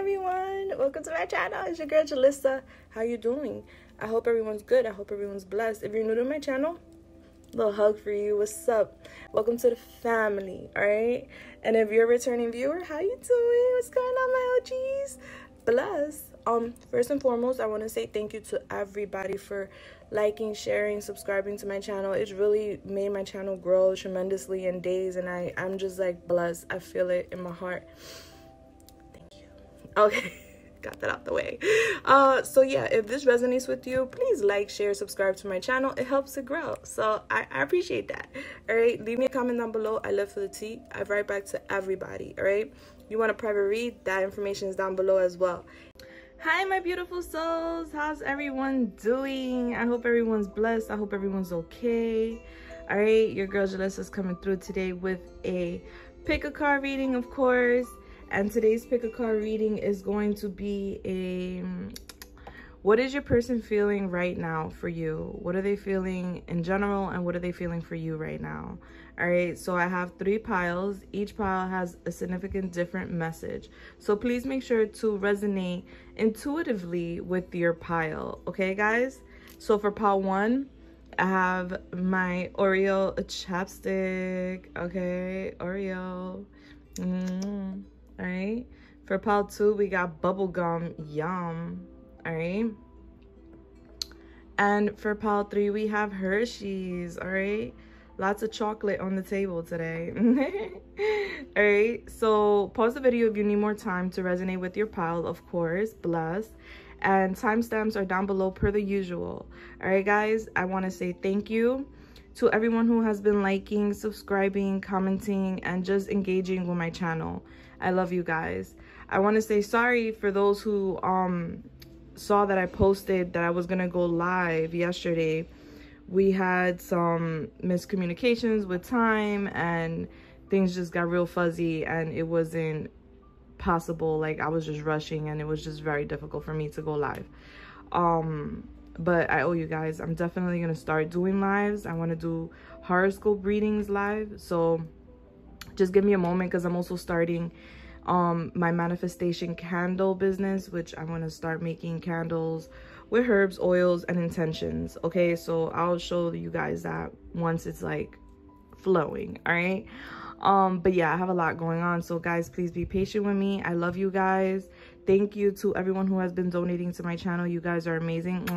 everyone. Welcome to my channel. It's your girl Julissa. How you doing? I hope everyone's good. I hope everyone's blessed. If you're new to my channel little hug for you. What's up? Welcome to the family all right? And if you're a returning viewer how you doing? What's going on my OGs bless. Um first and foremost I want to say thank you to everybody for liking sharing subscribing to my channel. It's really made my channel grow tremendously in days and I I'm just like blessed. I feel it in my heart okay got that out the way. Uh so yeah if this resonates with you please like share subscribe to my channel. It helps it grow. So I, I appreciate that. All right leave me a comment down below. I love for the tea. I write back to everybody. All right you want a private read? That information is down below as well. Hi my beautiful souls. How's everyone doing? I hope everyone's blessed. I hope everyone's okay. All right your girl Julissa is coming through today with a pick a card reading of course and today's pick a card reading is going to be a what is your person feeling right now for you? What are they feeling in general and what are they feeling for you right now? All right so i have three piles. Each pile has a significant different message. So please make sure to resonate intuitively with your pile okay guys? So for pile one i have my oreo chapstick okay? Oreo. Mm all right for pile two we got bubblegum yum. All right and for pile three we have hershey's. All right lots of chocolate on the table today. All right so pause the video if you need more time to resonate with your pile of course. Bless. And timestamps are down below per the usual. All right guys? I want to say thank you to everyone who has been liking subscribing commenting and just engaging with my channel I love you guys. I want to say sorry for those who um saw that I posted that I was going to go live yesterday. We had some miscommunications with time and things just got real fuzzy and it wasn't possible like I was just rushing and it was just very difficult for me to go live. Um but I owe you guys. I'm definitely going to start doing lives. I want to do horoscope readings live. So just give me a moment because I'm also starting um my manifestation candle business which i'm to start making candles with herbs oils and intentions okay? So i'll show you guys that once it's like flowing all right um but yeah i have a lot going on so guys please be patient with me. I love you guys thank you to everyone who has been donating to my channel. You guys are amazing.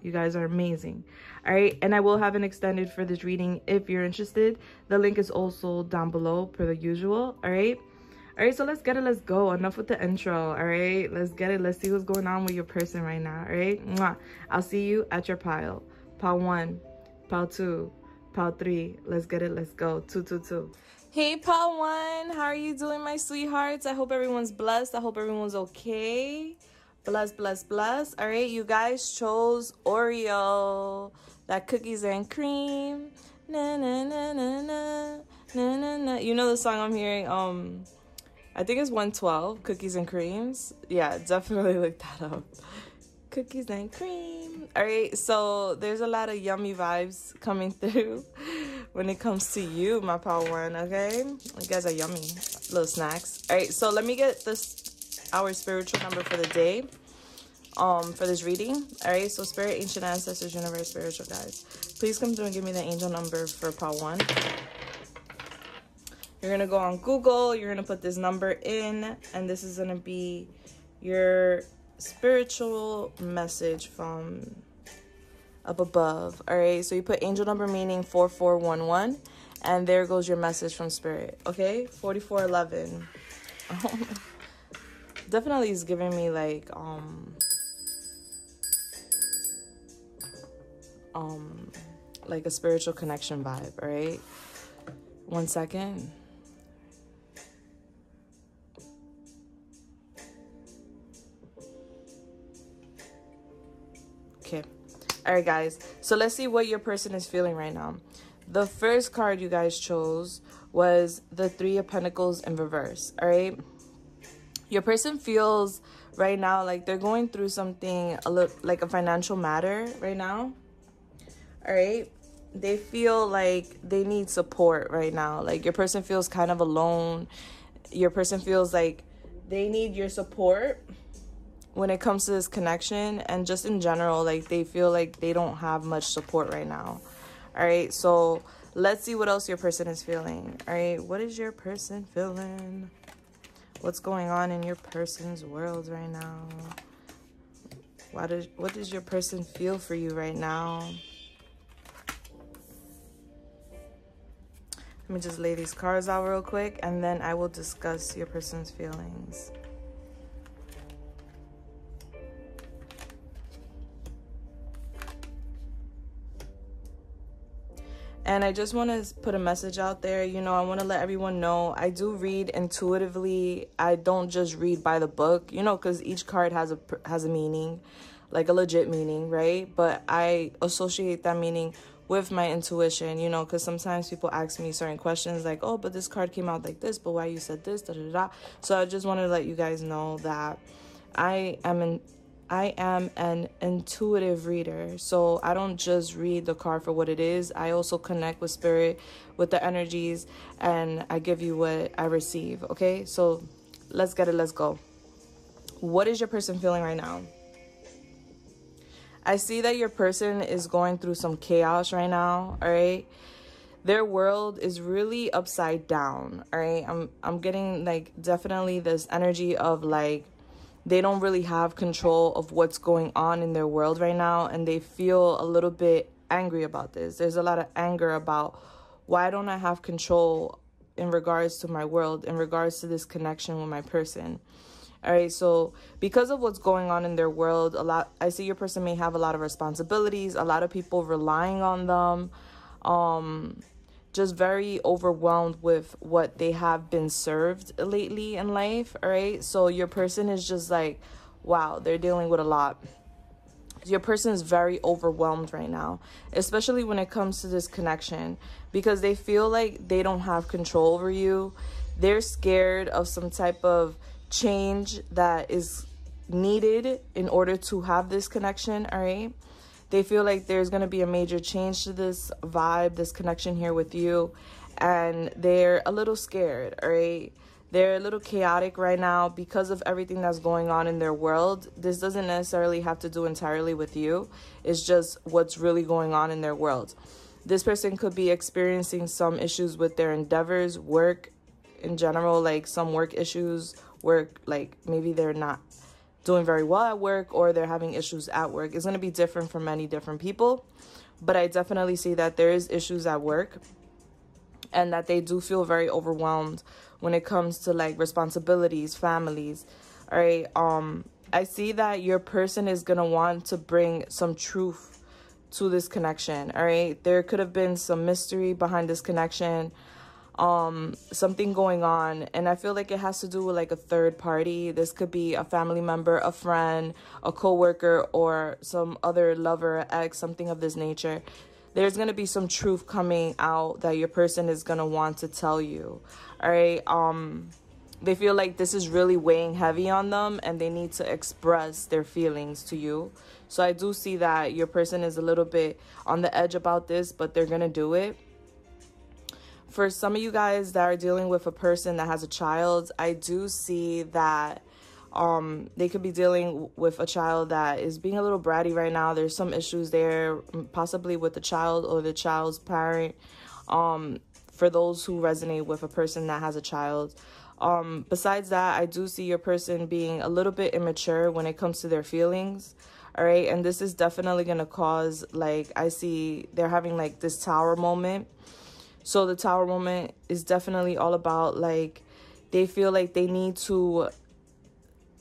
You guys are amazing. All right and i will have an extended for this reading if you're interested. The link is also down below per the usual. All right? All right so let's get it. Let's go. Enough with the intro. All right? Let's get it. Let's see what's going on with your person right now. All right? Mwah. i'll see you at your pile. Pile one pile two pile three. Let's get it. Let's go. Two two two Hey, Pawan. How are you doing, my sweethearts? I hope everyone's blessed. I hope everyone's okay. Bless, bless, bless. All right, you guys chose Oreo. That cookies and cream. Na na na na na na na na. You know the song I'm hearing. Um, I think it's 112. Cookies and creams. Yeah, definitely look that up. Cookies and cream. All right, so there's a lot of yummy vibes coming through when it comes to you, my power one. Okay, you guys are yummy little snacks. All right, so let me get this our spiritual number for the day. Um, for this reading. All right, so spirit, ancient ancestors, universe, spiritual guys Please come through and give me the angel number for part one. You're to go on Google. You're to put this number in. And this is to be your spiritual message from up above. All right. So you put angel number meaning 4411. And there goes your message from spirit. Okay. 4411. Definitely is giving me like, um, um, like a spiritual connection vibe. All right. One second. Okay. All right, guys. So let's see what your person is feeling right now. The first card you guys chose was the Three of Pentacles in reverse. All right. Your person feels right now like they're going through something a little like a financial matter right now. All right. They feel like they need support right now. Like your person feels kind of alone. Your person feels like they need your support when it comes to this connection and just in general like they feel like they don't have much support right now. All right so let's see what else your person is feeling. All right what is your person feeling? What's going on in your person's world right now? What does what does your person feel for you right now? Let me just lay these cards out real quick and then i will discuss your person's feelings And I just want to put a message out there. You know, I want to let everyone know I do read intuitively. I don't just read by the book, you know, because each card has a has a meaning, like a legit meaning, right? But I associate that meaning with my intuition, you know, because sometimes people ask me certain questions like, oh, but this card came out like this, but why you said this, da da da. So I just wanted to let you guys know that I am in I am an intuitive reader. So I don't just read the card for what it is. I also connect with spirit, with the energies, and I give you what I receive. Okay? So let's get it. Let's go. What is your person feeling right now? I see that your person is going through some chaos right now, all right? Their world is really upside down, all right? I'm I'm getting like definitely this energy of like they don't really have control of what's going on in their world right now and they feel a little bit angry about this. There's a lot of anger about why don't I have control in regards to my world, in regards to this connection with my person. All right, so because of what's going on in their world, a lot I see your person may have a lot of responsibilities, a lot of people relying on them. Um just very overwhelmed with what they have been served lately in life, all right? So your person is just like, wow, they're dealing with a lot. Your person is very overwhelmed right now, especially when it comes to this connection because they feel like they don't have control over you. They're scared of some type of change that is needed in order to have this connection, all right? They feel like there's going to be a major change to this vibe, this connection here with you. And they're a little scared, all right? They're a little chaotic right now because of everything that's going on in their world. This doesn't necessarily have to do entirely with you, it's just what's really going on in their world. This person could be experiencing some issues with their endeavors, work in general, like some work issues, work, like maybe they're not doing very well at work or they're having issues at work. It's going to be different for many different people, but I definitely see that there is issues at work and that they do feel very overwhelmed when it comes to like responsibilities, families. All right, um I see that your person is going to want to bring some truth to this connection, all right? There could have been some mystery behind this connection um something going on. And i feel like it has to do with like a third party. This could be a family member a friend a co-worker or some other lover ex something of this nature. There's going to be some truth coming out that your person is going to want to tell you. All right um they feel like this is really weighing heavy on them and they need to express their feelings to you. So i do see that your person is a little bit on the edge about this but they're going to do it for some of you guys that are dealing with a person that has a child, I do see that um, they could be dealing with a child that is being a little bratty right now. There's some issues there, possibly with the child or the child's parent. Um, for those who resonate with a person that has a child. Um, besides that, I do see your person being a little bit immature when it comes to their feelings. All right. And this is definitely going to cause, like, I see they're having like this tower moment so the tower moment is definitely all about like they feel like they need to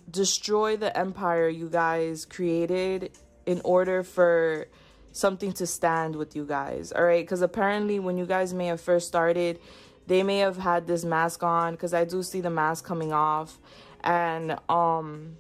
destroy the empire you guys created in order for something to stand with you guys. All right, because apparently when you guys may have first started, they may have had this mask on because I do see the mask coming off and um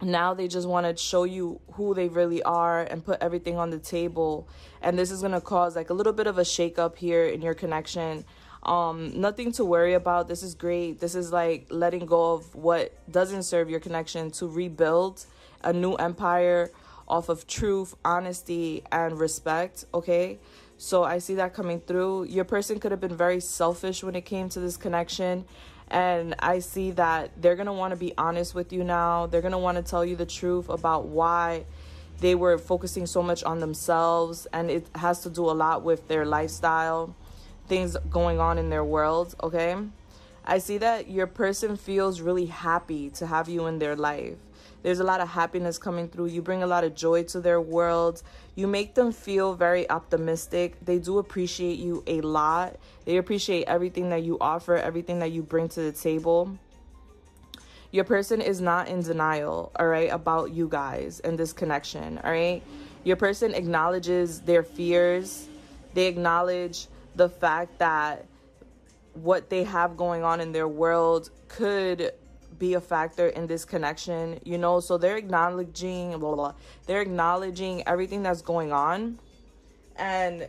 now they just want to show you who they really are and put everything on the table. And this is going to cause like a little bit of a shakeup here in your connection. Um nothing to worry about. This is great. This is like letting go of what doesn't serve your connection to rebuild a new empire off of truth honesty and respect okay? So i see that coming through. Your person could have been very selfish when it came to this connection And I see that they're going to want to be honest with you now. They're going to want to tell you the truth about why they were focusing so much on themselves. And it has to do a lot with their lifestyle, things going on in their world, okay? I see that your person feels really happy to have you in their life. There's a lot of happiness coming through. You bring a lot of joy to their world. You make them feel very optimistic. They do appreciate you a lot. They appreciate everything that you offer, everything that you bring to the table. Your person is not in denial, all right, about you guys and this connection, all right? Your person acknowledges their fears. They acknowledge the fact that what they have going on in their world could be a factor in this connection you know? So they're acknowledging blah, blah, they're acknowledging everything that's going on and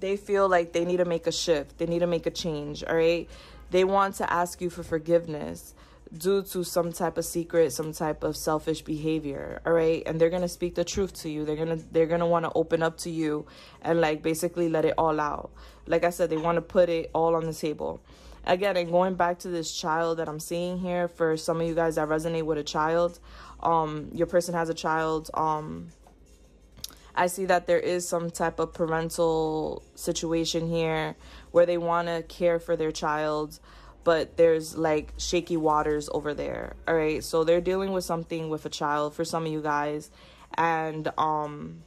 they feel like they need to make a shift. They need to make a change all right? They want to ask you for forgiveness due to some type of secret some type of selfish behavior all right? And they're gonna speak the truth to you. They're gonna they're gonna want to open up to you and like basically let it all out. Like i said they want to put it all on the table again and going back to this child that i'm seeing here for some of you guys that resonate with a child um your person has a child um I see that there is some type of parental situation here where they want to care for their child, but there's like shaky waters over there. All right. So they're dealing with something with a child for some of you guys. And um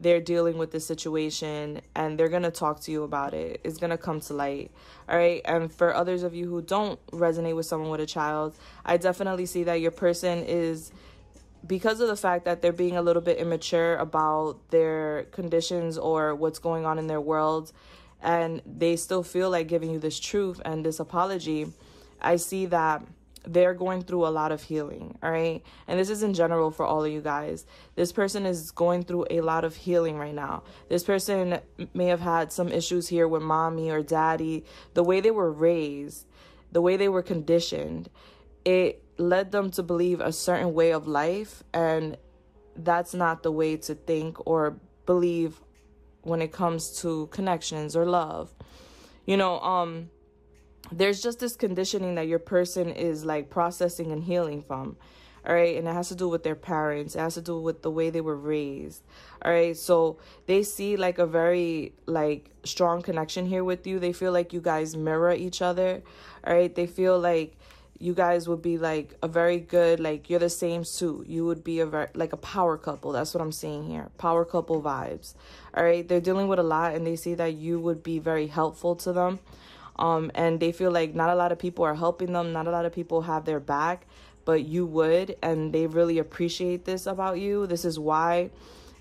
they're dealing with the situation and they're going to talk to you about it. It's going to come to light. All right. And for others of you who don't resonate with someone with a child, I definitely see that your person is because of the fact that they're being a little bit immature about their conditions or what's going on in their world and they still feel like giving you this truth and this apology. I see that they're going through a lot of healing, all right? And this is in general for all of you guys. This person is going through a lot of healing right now. This person may have had some issues here with mommy or daddy, the way they were raised, the way they were conditioned. It led them to believe a certain way of life, and that's not the way to think or believe when it comes to connections or love. You know, um, there's just this conditioning that your person is like processing and healing from all right? And it has to do with their parents. It has to do with the way they were raised all right? So they see like a very like strong connection here with you. They feel like you guys mirror each other all right? They feel like you guys would be like a very good like you're the same suit. You would be a very like a power couple. That's what i'm seeing here. Power couple vibes all right? They're dealing with a lot and they see that you would be very helpful to them um, and they feel like not a lot of people are helping them, not a lot of people have their back, but you would, and they really appreciate this about you. This is why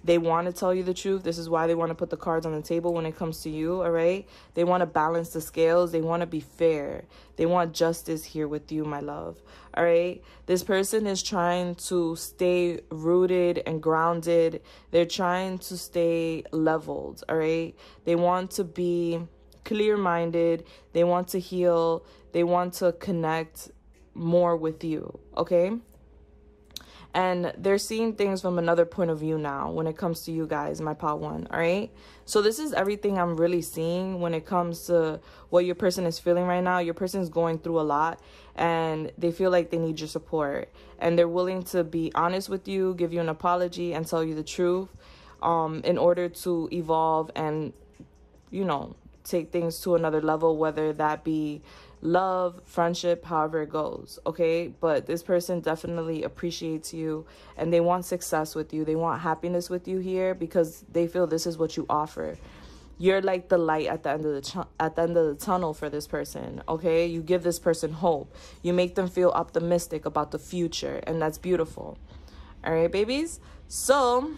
they want to tell you the truth. This is why they want to put the cards on the table when it comes to you, all right? They want to balance the scales. They want to be fair. They want justice here with you, my love, all right? This person is trying to stay rooted and grounded. They're trying to stay leveled, all right? They want to be clear minded, they want to heal, they want to connect more with you, okay? And they're seeing things from another point of view now when it comes to you guys, my pot one, all right? So this is everything I'm really seeing when it comes to what your person is feeling right now. Your person is going through a lot and they feel like they need your support and they're willing to be honest with you, give you an apology and tell you the truth um in order to evolve and you know, take things to another level, whether that be love, friendship, however it goes, okay? But this person definitely appreciates you and they want success with you. They want happiness with you here because they feel this is what you offer. You're like the light at the end of the at the end of the tunnel for this person, okay? You give this person hope. You make them feel optimistic about the future and that's beautiful. All right, babies? So,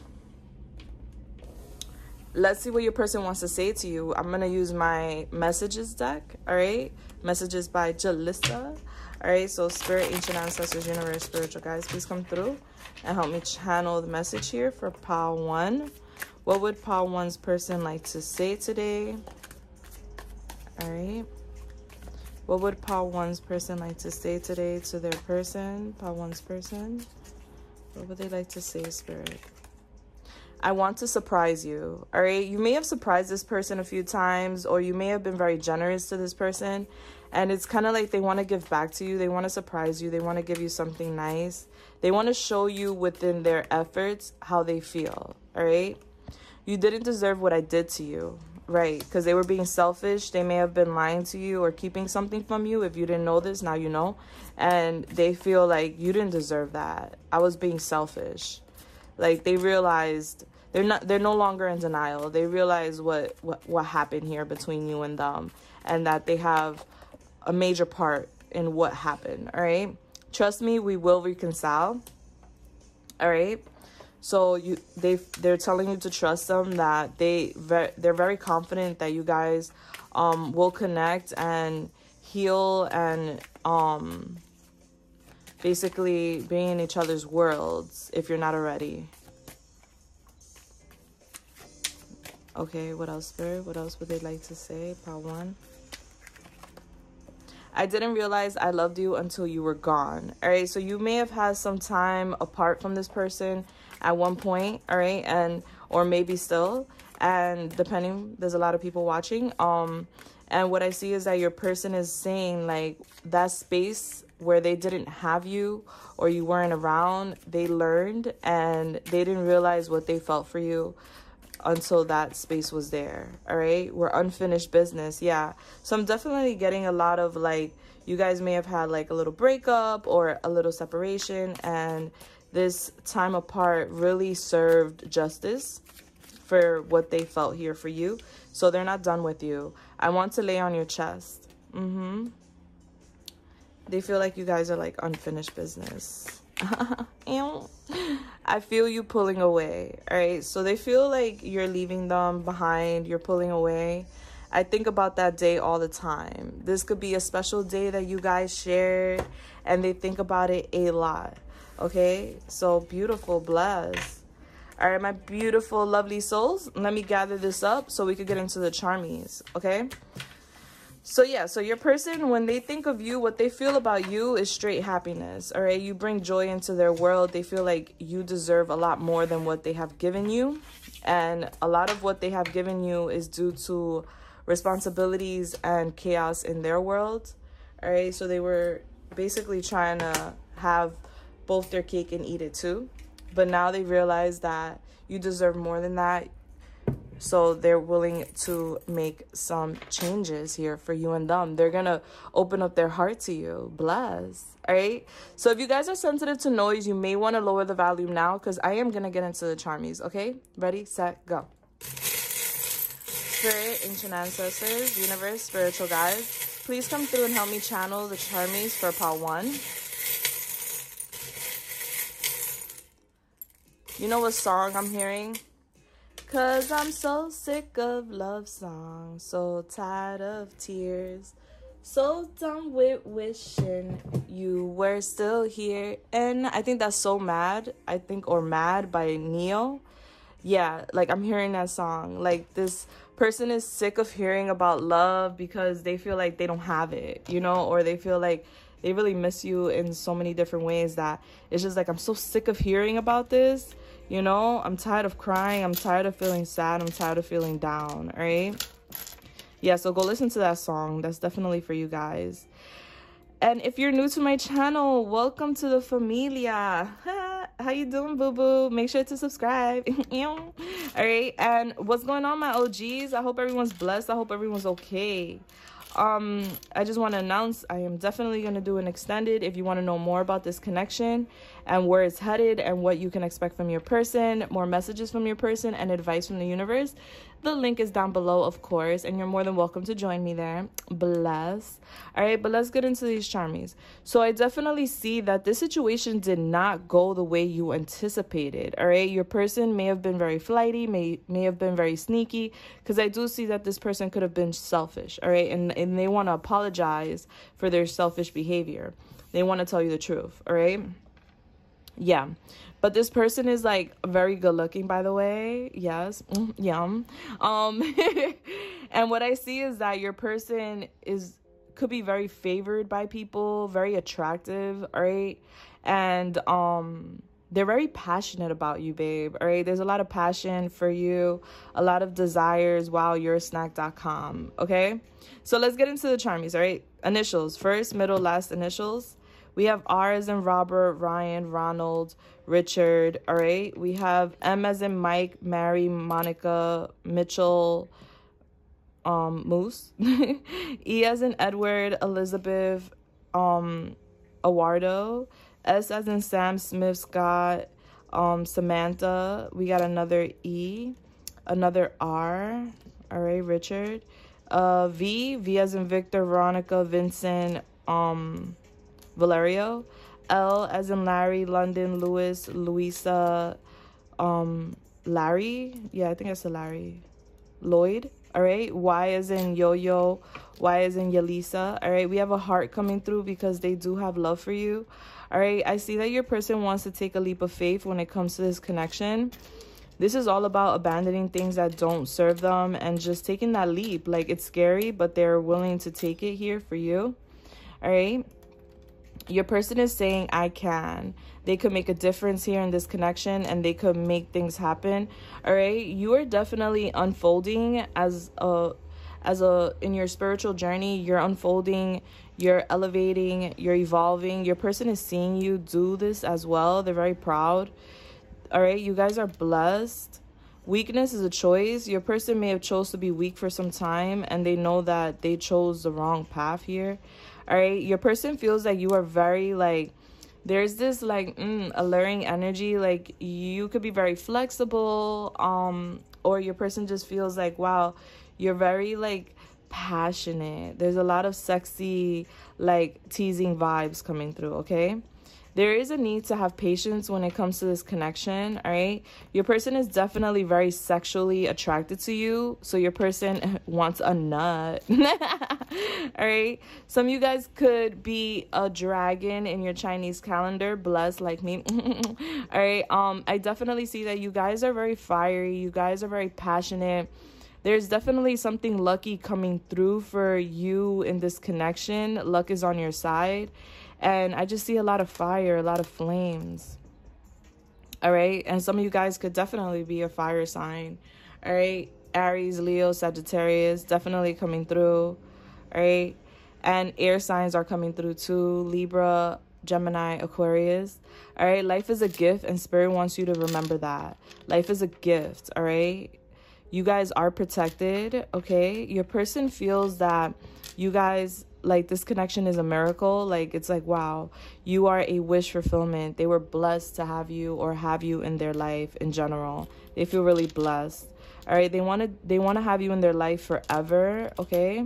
let's see what your person wants to say to you. I'm going to use my messages deck, all right? Messages by Julissa. All right, so spirit, ancient ancestors, universe, spiritual guys, please come through and help me channel the message here for pile one. What would pile one's person like to say today? All right. What would pile one's person like to say today to their person? Pile one's person. What would they like to say, spirit? I want to surprise you. All right. You may have surprised this person a few times, or you may have been very generous to this person, and it's kind of like they want to give back to you they want to surprise you they want to give you something nice they want to show you within their efforts how they feel all right you didn't deserve what i did to you right because they were being selfish they may have been lying to you or keeping something from you if you didn't know this now you know and they feel like you didn't deserve that i was being selfish like they realized they're not they're no longer in denial. They realize what what, what happened here between you and them and that they have a major part in what happened all right? Trust me we will reconcile all right? So you they they're telling you to trust them that they ve- they're very confident that you guys um will connect and heal and um basically be in each other's worlds if you're not already Okay, what else, Spirit? What else would they like to say? Part one. I didn't realize I loved you until you were gone. All right, so you may have had some time apart from this person at one point, all right, and or maybe still, and depending, there's a lot of people watching. Um, and what I see is that your person is saying like that space where they didn't have you or you weren't around, they learned and they didn't realize what they felt for you until that space was there. All right. We're unfinished business. Yeah. So I'm definitely getting a lot of like, you guys may have had like a little breakup or a little separation, and this time apart really served justice for what they felt here for you. So they're not done with you. I want to lay on your chest. Mm-hmm. They feel like you guys are like unfinished business. I feel you pulling away. All right. So they feel like you're leaving them behind, you're pulling away. I think about that day all the time. This could be a special day that you guys shared, and they think about it a lot. Okay. So beautiful, bless. All right, my beautiful, lovely souls. Let me gather this up so we could get into the charmies. Okay. So yeah, so your person, when they think of you, what they feel about you is straight happiness. All right, you bring joy into their world. They feel like you deserve a lot more than what they have given you, and a lot of what they have given you is due to responsibilities and chaos in their world. All right, so they were basically trying to have both their cake and eat it too, but now they realize that you deserve more than that so they're willing to make some changes here for you and them. They're going to open up their heart to you. Bless. All right. So if you guys are sensitive to noise, you may want to lower the volume now because I am going to get into the charmies. Okay. Ready, set, go. Spirit, ancient ancestors, universe, spiritual guides, please come through and help me channel the charmies for part one. You know what song I'm hearing? Cause I'm so sick of love songs, so tired of tears, so done with wishing you were still here. And I think that's so mad. I think, or mad by Ne-Yo. Yeah, like I'm hearing that song. Like this person is sick of hearing about love because they feel like they don't have it, you know, or they feel like they really miss you in so many different ways that it's just like I'm so sick of hearing about this you know, I'm tired of crying. I'm tired of feeling sad. I'm tired of feeling down, right? Yeah, so go listen to that song. That's definitely for you guys. And if you're new to my channel, welcome to the familia. How you doing, boo-boo? Make sure to subscribe. All right, and what's going on, my OGs? I hope everyone's blessed. I hope everyone's okay um i just want to announce i am definitely going to do an extended if you want to know more about this connection and where it's headed and what you can expect from your person more messages from your person and advice from the universe the link is down below of course and you're more than welcome to join me there bless all right but let's get into these charmies so i definitely see that this situation did not go the way you anticipated all right your person may have been very flighty may may have been very sneaky because i do see that this person could have been selfish all right and and they want to apologize for their selfish behavior. They want to tell you the truth, all right? Yeah. But this person is like very good looking by the way. Yes. Mm, yum. Um and what I see is that your person is could be very favored by people, very attractive, all right? And um they're very passionate about you, babe. All right. There's a lot of passion for you, a lot of desires. Wow, you're snack.com. Okay. So let's get into the charmies. All right. Initials first, middle, last initials. We have R as in Robert, Ryan, Ronald, Richard. All right. We have M as in Mike, Mary, Monica, Mitchell, um, Moose. e as in Edward, Elizabeth, um, Eduardo. S as in Sam, Smith, Scott, um, Samantha. We got another E, another R. All right, Richard. Uh, V, V as in Victor, Veronica, Vincent, um, Valerio. L as in Larry, London, Lewis, Louisa, um, Larry. Yeah, I think that's a Larry. Lloyd. All right. Y as in Yo-Yo. Y as in Yalisa. All right. We have a heart coming through because they do have love for you. All right. I see that your person wants to take a leap of faith when it comes to this connection. This is all about abandoning things that don't serve them and just taking that leap. Like it's scary, but they're willing to take it here for you. All right your person is saying i can. They could make a difference here in this connection and they could make things happen. All right? You are definitely unfolding as a as a in your spiritual journey. You're unfolding you're elevating you're evolving. Your person is seeing you do this as well. They're very proud. All right? You guys are blessed. Weakness is a choice. Your person may have chose to be weak for some time and they know that they chose the wrong path here all right? Your person feels like you are very like there's this like mm, alluring energy. Like you could be very flexible um or your person just feels like wow you're very like passionate. There's a lot of sexy like teasing vibes coming through okay there is a need to have patience when it comes to this connection all right your person is definitely very sexually attracted to you so your person wants a nut. All right some of you guys could be a dragon in your chinese calendar blessed like me. All right um i definitely see that you guys are very fiery you guys are very passionate. There's definitely something lucky coming through for you in this connection. Luck is on your side and I just see a lot of fire, a lot of flames. All right. And some of you guys could definitely be a fire sign. All right. Aries, Leo, Sagittarius, definitely coming through. All right. And air signs are coming through too. Libra, Gemini, Aquarius. All right. Life is a gift, and Spirit wants you to remember that. Life is a gift. All right. You guys are protected. Okay. Your person feels that you guys like this connection is a miracle. Like it's like wow you are a wish fulfillment. They were blessed to have you or have you in their life in general. They feel really blessed. All right they want to they want to have you in their life forever okay?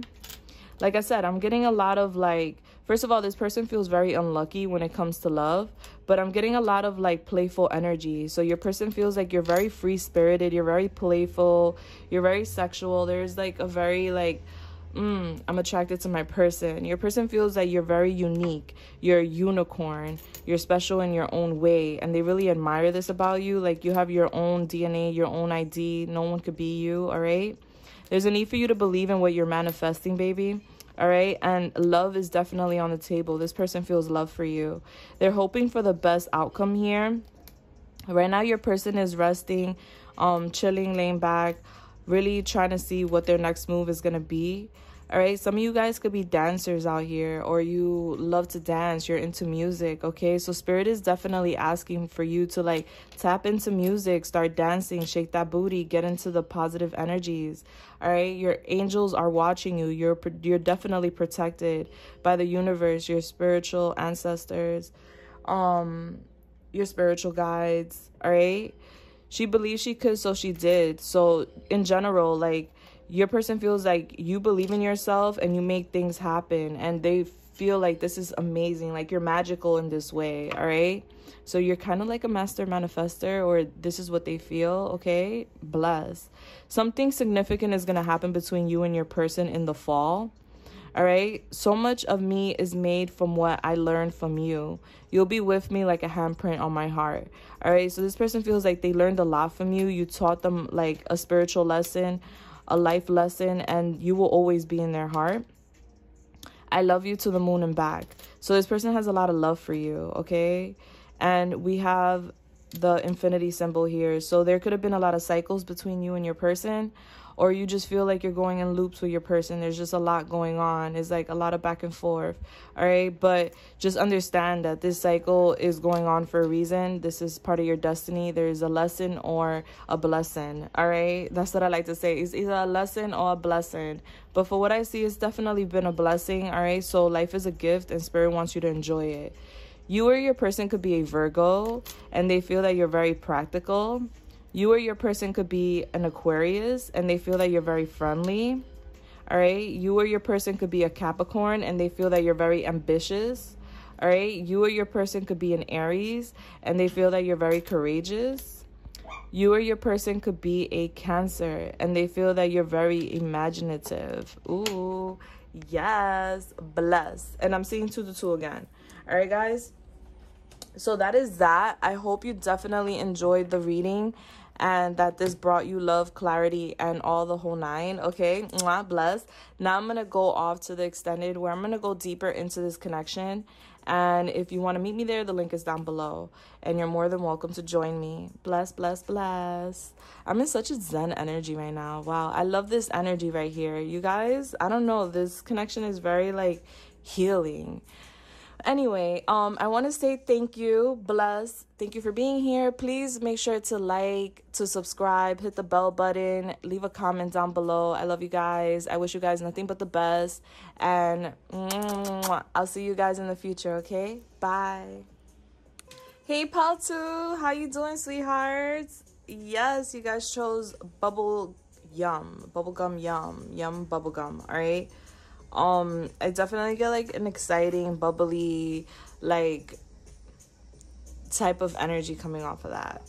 Like i said i'm getting a lot of like first of all this person feels very unlucky when it comes to love but i'm getting a lot of like playful energy. So your person feels like you're very free spirited you're very playful you're very sexual. There's like a very like mm, I'm attracted to my person. Your person feels that you're very unique. You're a unicorn. You're special in your own way. And they really admire this about you. Like you have your own DNA, your own ID. No one could be you, all right? There's a need for you to believe in what you're manifesting, baby. All right. And love is definitely on the table. This person feels love for you. They're hoping for the best outcome here. Right now, your person is resting, um, chilling, laying back, really trying to see what their next move is going to be. All right, some of you guys could be dancers out here or you love to dance, you're into music, okay? So spirit is definitely asking for you to like tap into music, start dancing, shake that booty, get into the positive energies. All right? Your angels are watching you. You're you're definitely protected by the universe, your spiritual ancestors, um your spiritual guides, all right? She believed she could, so she did. So in general, like your person feels like you believe in yourself and you make things happen and they feel like this is amazing like you're magical in this way all right? So you're kind of like a master manifester or this is what they feel okay? Bless. Something significant is going to happen between you and your person in the fall all right? So much of me is made from what i learned from you. You'll be with me like a handprint on my heart all right? So this person feels like they learned a lot from you. You taught them like a spiritual lesson a life lesson, and you will always be in their heart. I love you to the moon and back. So this person has a lot of love for you, okay? And we have the infinity symbol here. So there could have been a lot of cycles between you and your person or you just feel like you're going in loops with your person. There's just a lot going on. It's like a lot of back and forth. All right. But just understand that this cycle is going on for a reason. This is part of your destiny. There's a lesson or a blessing. All right. That's what I like to say. It's either a lesson or a blessing. But for what I see, it's definitely been a blessing. All right. So life is a gift and spirit wants you to enjoy it. You or your person could be a Virgo and they feel that you're very practical. You or your person could be an Aquarius and they feel that you're very friendly. All right. You or your person could be a Capricorn and they feel that you're very ambitious. All right. You or your person could be an Aries and they feel that you're very courageous. You or your person could be a Cancer and they feel that you're very imaginative. Ooh, yes, bless. And I'm seeing two to two again. All right, guys. So that is that. I hope you definitely enjoyed the reading and that this brought you love, clarity, and all the whole nine. Okay, Mwah, bless. Now I'm gonna go off to the extended where I'm gonna go deeper into this connection. And if you want to meet me there, the link is down below. And you're more than welcome to join me. Bless, bless, bless. I'm in such a zen energy right now. Wow, I love this energy right here. You guys, I don't know, this connection is very like healing anyway um i want to say thank you bless. Thank you for being here. Please make sure to like to subscribe hit the bell button leave a comment down below. I love you guys. I wish you guys nothing but the best. And i'll see you guys in the future okay? Bye. Hey paltu how you doing sweethearts? Yes you guys chose bubble yum bubblegum yum yum bubblegum all right um i definitely get like an exciting bubbly like type of energy coming off of that.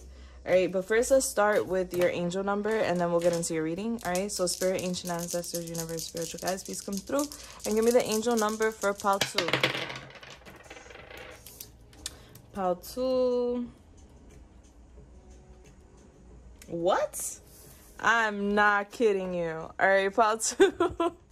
All right but first let's start with your angel number and then we'll get into your reading. All right so spirit ancient ancestors universe spiritual guides please come through and give me the angel number for pal 2 pal 2 what? I'm not kidding you. All right pal 2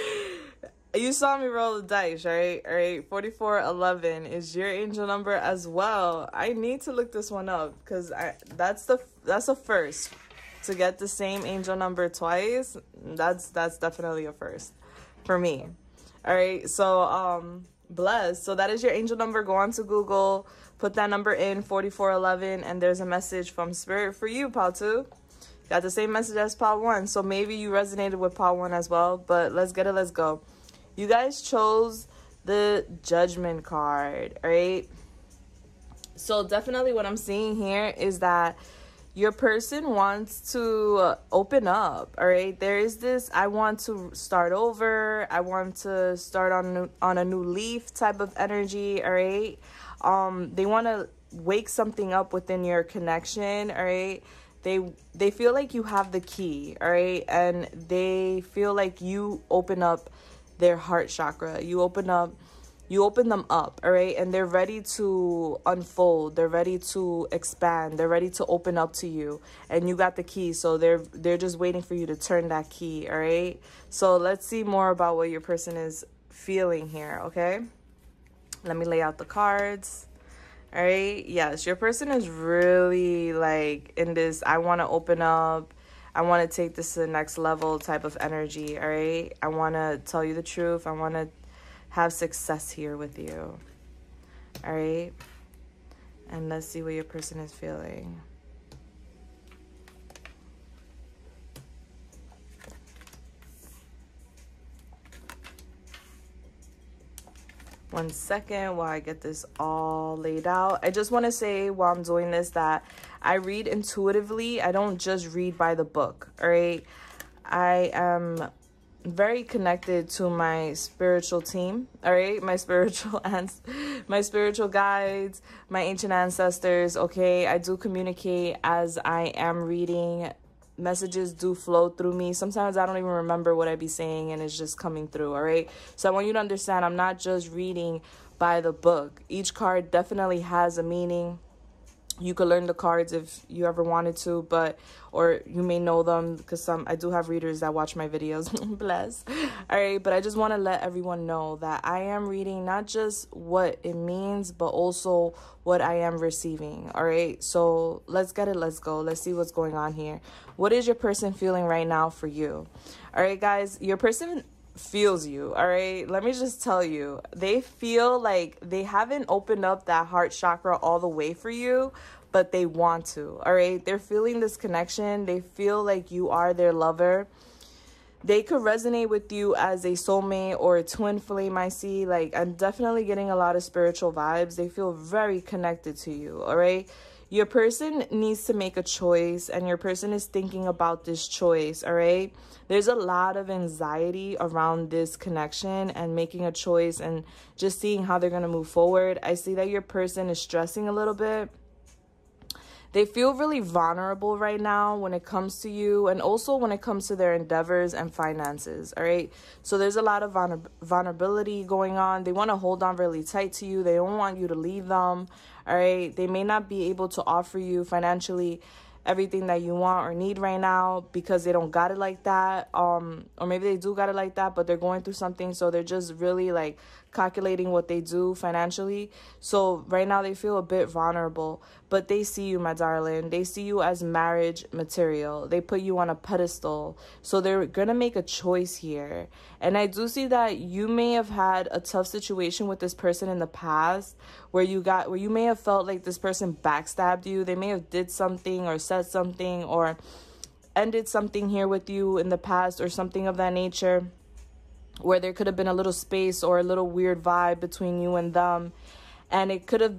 you saw me roll the dice, right? All right, 4411 is your angel number as well. I need to look this one up because I that's the that's a first to get the same angel number twice. That's that's definitely a first for me. All right, so um bless. So that is your angel number. Go on to Google, put that number in 4411 and there's a message from spirit for you, Pal 2. Got the same message as Pal 1. So maybe you resonated with Pal 1 as well, but let's get it. Let's go. You guys chose the judgment card, right? So definitely what I'm seeing here is that your person wants to open up all right there is this i want to start over i want to start on on a new leaf type of energy all right um they want to wake something up within your connection all right they they feel like you have the key all right and they feel like you open up their heart chakra. You open up you open them up, all right? And they're ready to unfold. They're ready to expand. They're ready to open up to you. And you got the key, so they're they're just waiting for you to turn that key, all right? So let's see more about what your person is feeling here, okay? Let me lay out the cards. All right? Yes, your person is really like in this I want to open up I want to take this to the next level type of energy, all right? I want to tell you the truth. I want to have success here with you, all right? And let's see what your person is feeling. One second while I get this all laid out. I just want to say while I'm doing this that I read intuitively. I don't just read by the book, all right? I am very connected to my spiritual team, all right? My spiritual ans my spiritual guides, my ancient ancestors, okay? I do communicate as I am reading messages do flow through me. Sometimes I don't even remember what I'd be saying and it's just coming through, all right? So I want you to understand I'm not just reading by the book. Each card definitely has a meaning. You could learn the cards if you ever wanted to but or you may know them because some i do have readers that watch my videos bless. All right but i just want to let everyone know that i am reading not just what it means but also what i am receiving. All right so let's get it let's go. Let's see what's going on here. What is your person feeling right now for you? All right guys your person feels you all right? Let me just tell you they feel like they haven't opened up that heart chakra all the way for you but they want to all right? They're feeling this connection. They feel like you are their lover. They could resonate with you as a soulmate or a twin flame i see. Like i'm definitely getting a lot of spiritual vibes. They feel very connected to you all right your person needs to make a choice and your person is thinking about this choice all right? There's a lot of anxiety around this connection and making a choice and just seeing how they're going to move forward. I see that your person is stressing a little bit they feel really vulnerable right now when it comes to you and also when it comes to their endeavors and finances all right? So there's a lot of vulner- vulnerability going on. They want to hold on really tight to you. They don't want you to leave them all right? They may not be able to offer you financially everything that you want or need right now because they don't got it like that um or maybe they do got it like that but they're going through something so they're just really like calculating what they do financially. So right now they feel a bit vulnerable but they see you my darling. They see you as marriage material. They put you on a pedestal. So they're gonna make a choice here. And i do see that you may have had a tough situation with this person in the past where you got where you may have felt like this person backstabbed you. They may have did something or said something or ended something here with you in the past or something of that nature where there could have been a little space or a little weird vibe between you and them and it could have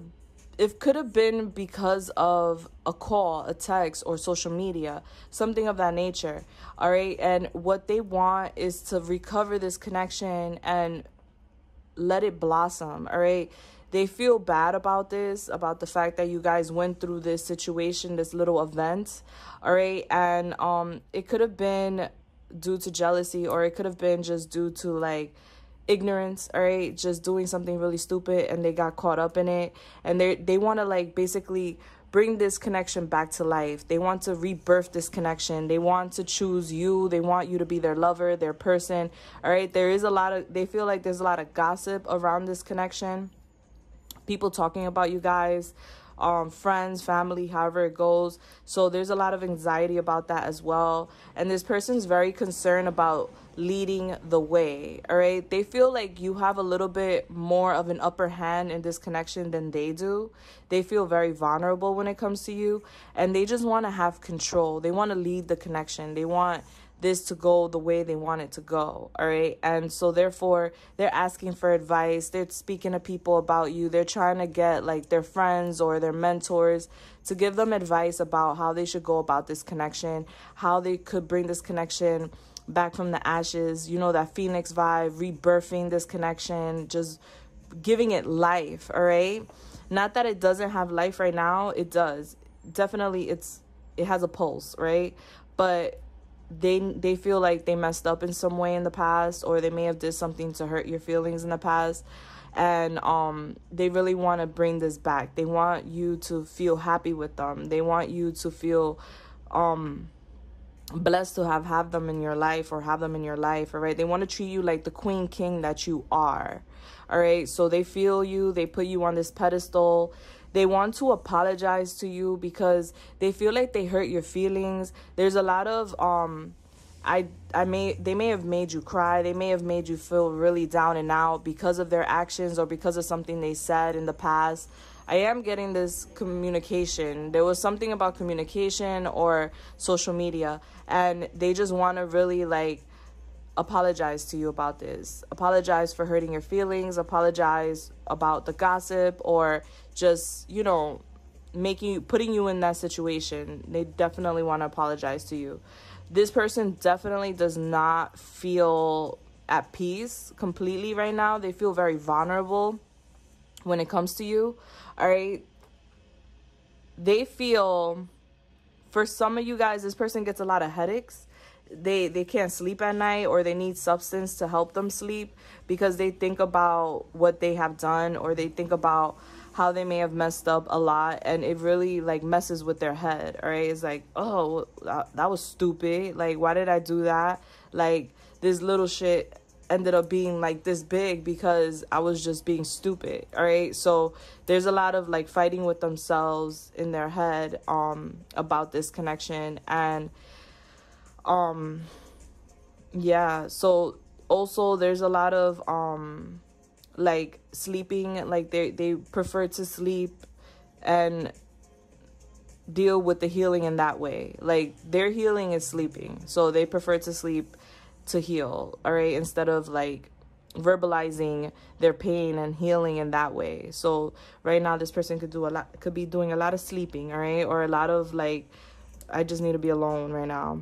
it could have been because of a call, a text, or social media, something of that nature. All right. And what they want is to recover this connection and let it blossom. All right. They feel bad about this, about the fact that you guys went through this situation, this little event. All right. And um, it could have been due to jealousy or it could have been just due to like ignorance all right? Just doing something really stupid and they got caught up in it. And they they want to like basically bring this connection back to life. They want to rebirth this connection. They want to choose you. They want you to be their lover their person all right? There is a lot of they feel like there's a lot of gossip around this connection. People talking about you guys um, friends, family, however it goes. So there's a lot of anxiety about that as well. And this person's very concerned about leading the way. All right. They feel like you have a little bit more of an upper hand in this connection than they do. They feel very vulnerable when it comes to you and they just want to have control. They want to lead the connection. They want this to go the way they want it to go all right? And so therefore they're asking for advice. They're speaking to people about you. They're trying to get like their friends or their mentors to give them advice about how they should go about this connection how they could bring this connection back from the ashes. You know that phoenix vibe rebirthing this connection just giving it life all right? Not that it doesn't have life right now it does. Definitely it's it has a pulse right? But they they feel like they messed up in some way in the past or they may have did something to hurt your feelings in the past. And um they really want to bring this back. They want you to feel happy with them. They want you to feel um blessed to have have them in your life or have them in your life all right? They want to treat you like the queen king that you are all right? So they feel you. They put you on this pedestal they want to apologize to you because they feel like they hurt your feelings. There's a lot of um I I may they may have made you cry. They may have made you feel really down and out because of their actions or because of something they said in the past. I am getting this communication. There was something about communication or social media and they just want to really like apologize to you about this. Apologize for hurting your feelings, apologize about the gossip or just, you know, making you putting you in that situation. They definitely want to apologize to you. This person definitely does not feel at peace completely right now. They feel very vulnerable when it comes to you. All right. They feel for some of you guys this person gets a lot of headaches they they can't sleep at night or they need substance to help them sleep because they think about what they have done or they think about how they may have messed up a lot and it really like messes with their head right? It's like oh that was stupid. Like why did i do that? Like this little shit ended up being like this big because i was just being stupid all right? So there's a lot of like fighting with themselves in their head um about this connection and um yeah. So also there's a lot of um like sleeping like they they prefer to sleep and deal with the healing in that way. Like their healing is sleeping so they prefer to sleep to heal all right instead of like verbalizing their pain and healing in that way. So right now this person could do a lot could be doing a lot of sleeping all right or a lot of like i just need to be alone right now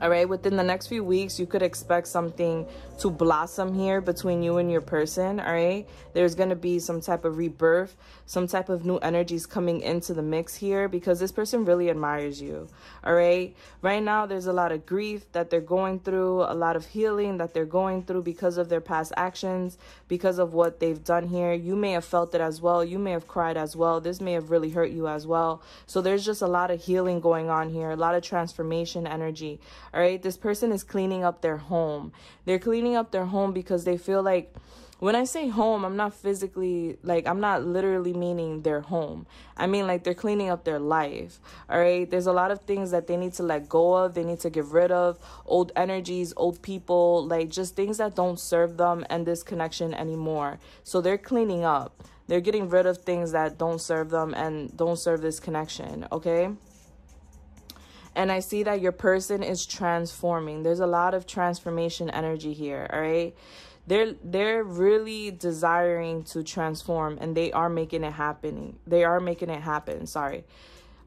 all right within the next few weeks you could expect something to blossom here between you and your person all right? There's going to be some type of rebirth some type of new energies coming into the mix here because this person really admires you all right? Right now there's a lot of grief that they're going through a lot of healing that they're going through because of their past actions because of what they've done here. You may have felt it as well. You may have cried as well. This may have really hurt you as well. So there's just a lot of healing going on here a lot of transformation energy all right? This person is cleaning up their home. They're cleaning up their home because they feel like when I say home, I'm not physically like I'm not literally meaning their home. I mean like they're cleaning up their life. All right? There's a lot of things that they need to let go of, they need to get rid of, old energies, old people, like just things that don't serve them and this connection anymore. So they're cleaning up. They're getting rid of things that don't serve them and don't serve this connection, okay? and I see that your person is transforming. There's a lot of transformation energy here, all right? They're they're really desiring to transform and they are making it happening. They are making it happen, sorry.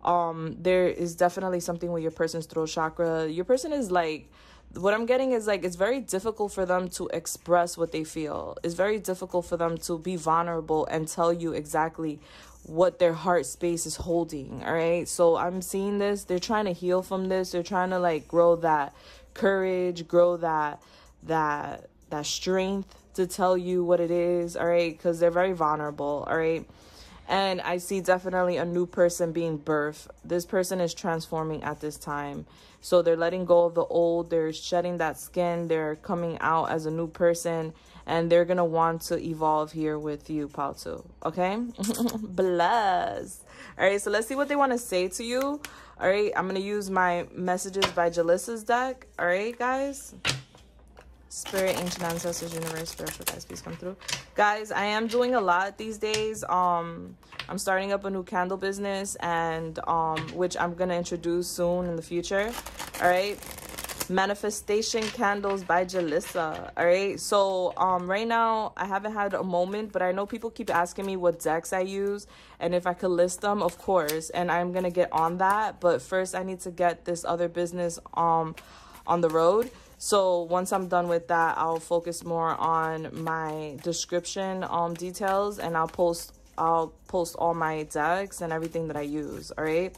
Um there is definitely something with your person's throat chakra. Your person is like what I'm getting is like it's very difficult for them to express what they feel. It's very difficult for them to be vulnerable and tell you exactly what their heart space is holding. All right. So I'm seeing this. They're trying to heal from this. They're trying to like grow that courage, grow that that that strength to tell you what it is. All right. Because they're very vulnerable. All right. And I see definitely a new person being birthed. This person is transforming at this time. So they're letting go of the old, they're shedding that skin, they're coming out as a new person, and they're gonna want to evolve here with you, Paltu. Okay? Bless. All right, so let's see what they want to say to you. All right, I'm gonna use my messages by Julissa's deck. All right, guys. Spirit, ancient ancestors, universe, spiritual guys, please come through. Guys, I am doing a lot these days. Um, I'm starting up a new candle business and um, which I'm gonna introduce soon in the future. All right. Manifestation candles by Julissa. All right. So um right now I haven't had a moment, but I know people keep asking me what decks I use and if I could list them, of course. And I'm gonna get on that. But first I need to get this other business um on the road. So once I'm done with that, I'll focus more on my description um, details and I'll post I'll post all my decks and everything that I use, all right?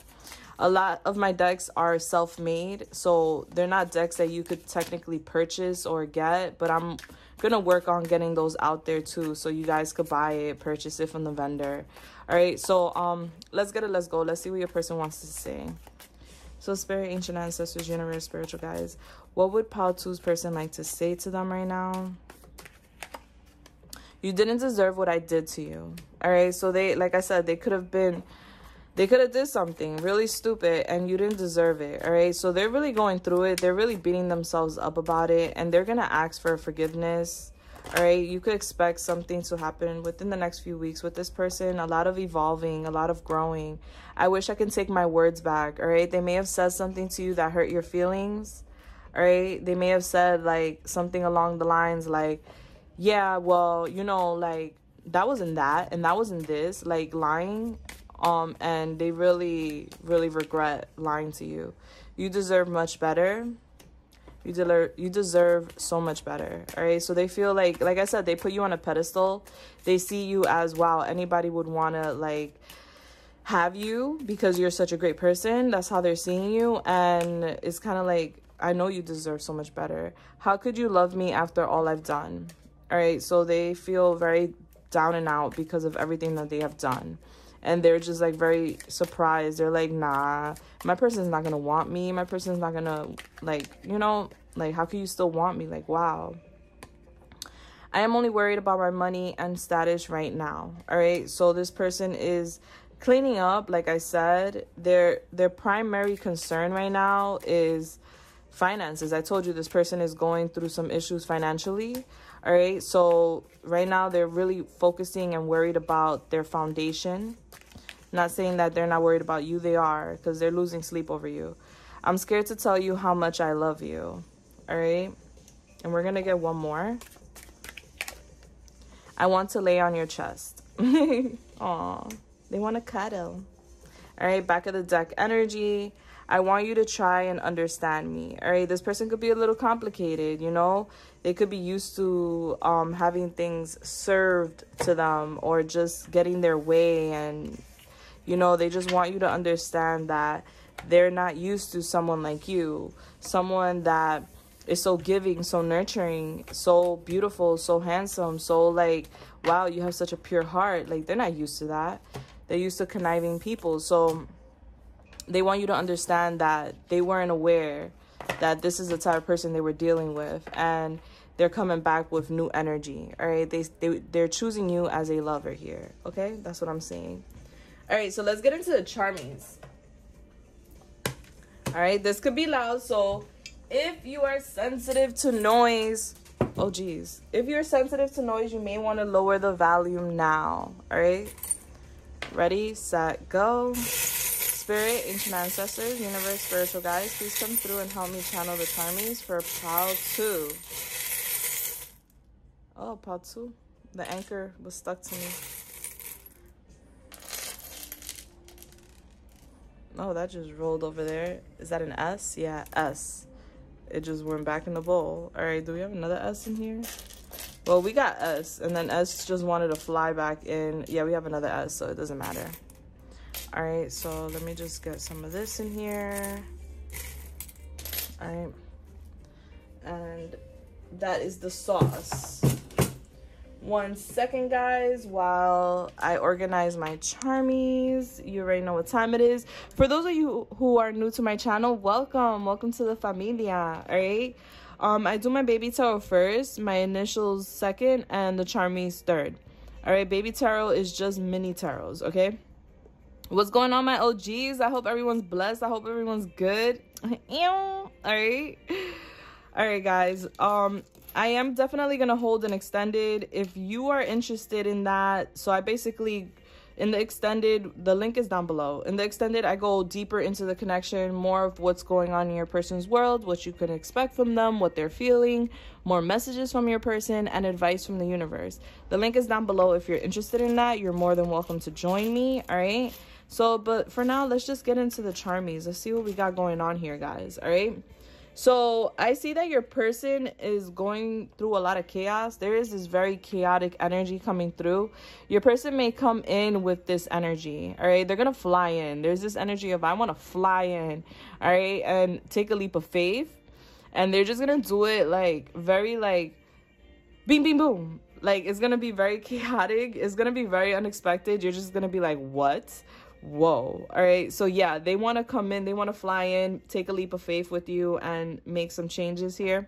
A lot of my decks are self-made, so they're not decks that you could technically purchase or get, but I'm gonna work on getting those out there too so you guys could buy it, purchase it from the vendor. All right, so um let's get it, let's go. Let's see what your person wants to say. So spirit, ancient ancestors, universe, spiritual guys. What would Paltu's person like to say to them right now? You didn't deserve what I did to you. All right. So they, like I said, they could have been, they could have did something really stupid and you didn't deserve it. All right. So they're really going through it. They're really beating themselves up about it and they're going to ask for forgiveness all right you could expect something to happen within the next few weeks with this person a lot of evolving a lot of growing i wish i could take my words back all right they may have said something to you that hurt your feelings right they may have said like something along the lines like yeah well you know like that wasn't that and that wasn't this like lying um and they really really regret lying to you you deserve much better you deserve you deserve so much better. All right. So they feel like like I said, they put you on a pedestal. They see you as wow, anybody would wanna like have you because you're such a great person. That's how they're seeing you. And it's kind of like, I know you deserve so much better. How could you love me after all I've done? All right. So they feel very down and out because of everything that they have done and they're just like very surprised they're like nah my person's not gonna want me my person's not gonna like you know like how can you still want me like wow i am only worried about my money and status right now all right so this person is cleaning up like i said their their primary concern right now is finances i told you this person is going through some issues financially all right so right now they're really focusing and worried about their foundation not saying that they're not worried about you they are because they're losing sleep over you i'm scared to tell you how much i love you all right and we're gonna get one more i want to lay on your chest Aw. They want to cuddle. All right, back of the deck energy. I want you to try and understand me. All right, this person could be a little complicated, you know? They could be used to um, having things served to them or just getting their way. And, you know, they just want you to understand that they're not used to someone like you, someone that is so giving, so nurturing, so beautiful, so handsome, so like, wow, you have such a pure heart. Like, they're not used to that. They're used to conniving people. So they want you to understand that they weren't aware that this is the type of person they were dealing with. And they're coming back with new energy. All right. They, they, they're choosing you as a lover here. Okay. That's what I'm saying. All right. So let's get into the charmings. All right. This could be loud. So if you are sensitive to noise, oh geez if you're sensitive to noise you may want to lower the volume now all right Ready, set, go. Spirit, ancient ancestors, universe, spiritual guides, please come through and help me channel the timings for pile two. Oh, pile two. The anchor was stuck to me. Oh, that just rolled over there. Is that an S? Yeah, S. It just went back in the bowl. All right, do we have another S in here? Well, we got S, and then S just wanted to fly back in. Yeah, we have another S, so it doesn't matter. All right, so let me just get some of this in here. All right. And that is the sauce. One second, guys, while I organize my charmies. You already know what time it is. For those of you who are new to my channel, welcome. Welcome to the familia, all right? Um, I do my baby tarot first, my initials second, and the charmies third. All right, baby tarot is just mini tarots, okay? What's going on, my OGs? I hope everyone's blessed. I hope everyone's good. All right. All right, guys. Um, I am definitely going to hold an extended if you are interested in that. So I basically in the extended, the link is down below. In the extended, I go deeper into the connection, more of what's going on in your person's world, what you can expect from them, what they're feeling, more messages from your person, and advice from the universe. The link is down below. If you're interested in that, you're more than welcome to join me. All right. So, but for now, let's just get into the charmies. Let's see what we got going on here, guys. All right. So I see that your person is going through a lot of chaos. There is this very chaotic energy coming through. Your person may come in with this energy. All right. They're going to fly in. There's this energy of, I want to fly in. All right. And take a leap of faith. And they're just going to do it like very like beam, beam, boom. Like it's going to be very chaotic. It's going to be very unexpected. You're just going to be like, what? Whoa all right so yeah they want to come in they want to fly in take a leap of faith with you and make some changes here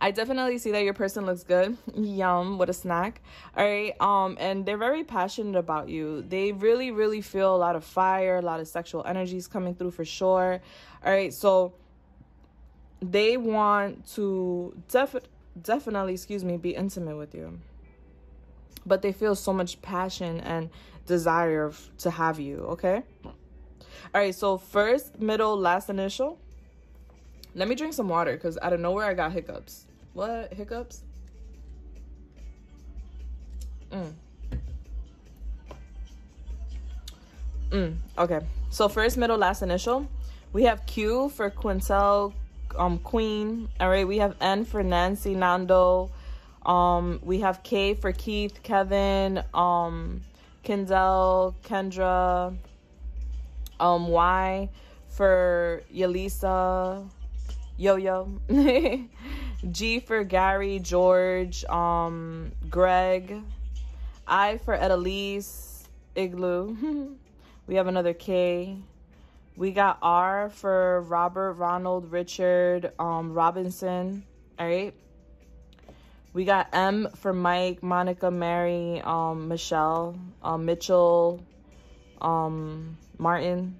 I definitely see that your person looks good. Yum, what a snack. All right. Um, and they're very passionate about you. They really, really feel a lot of fire, a lot of sexual energies coming through for sure. All right. So they want to def- definitely, excuse me, be intimate with you. But they feel so much passion and desire of, to have you, okay? All right, so first, middle, last initial. Let me drink some water because out of nowhere I got hiccups. What? Hiccups? Mm. Mm, okay. So first, middle, last initial. We have Q for Quintel, um, Queen. All right. We have N for Nancy, Nando. Um, we have K for Keith, Kevin. Um, Kendall, Kendra, um, Y for Yalisa, Yo Yo, G for Gary, George, um, Greg, I for Edelise, Igloo. we have another K. We got R for Robert, Ronald, Richard, um, Robinson. All right. We got M for Mike, Monica, Mary, um, Michelle, um, Mitchell, um, Martin.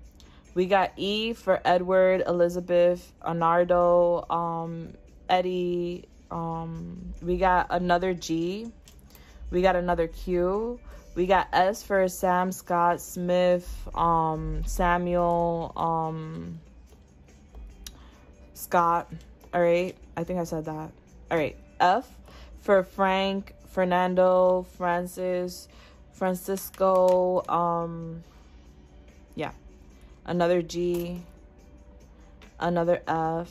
We got E for Edward, Elizabeth, Anardo, um, Eddie. Um, we got another G. We got another Q. We got S for Sam, Scott, Smith, um, Samuel, um, Scott. All right. I think I said that. All right. F for Frank, Fernando, Francis, Francisco, um, yeah. Another G, another F.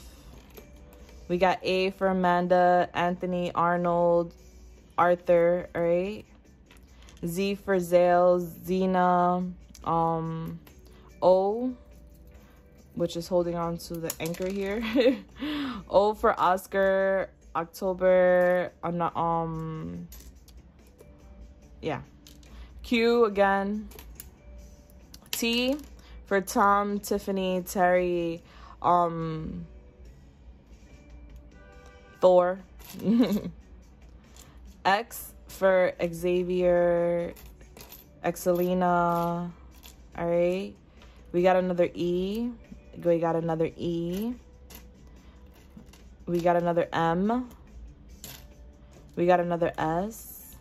We got A for Amanda, Anthony, Arnold, Arthur, right? Z for Zale, Zena, um, O, which is holding on to the anchor here. o for Oscar, October, um, yeah. Q again. T for Tom, Tiffany, Terry, um, Thor. X for Xavier, Excelina. All right. We got another E. We got another E. We got another M. We got another S.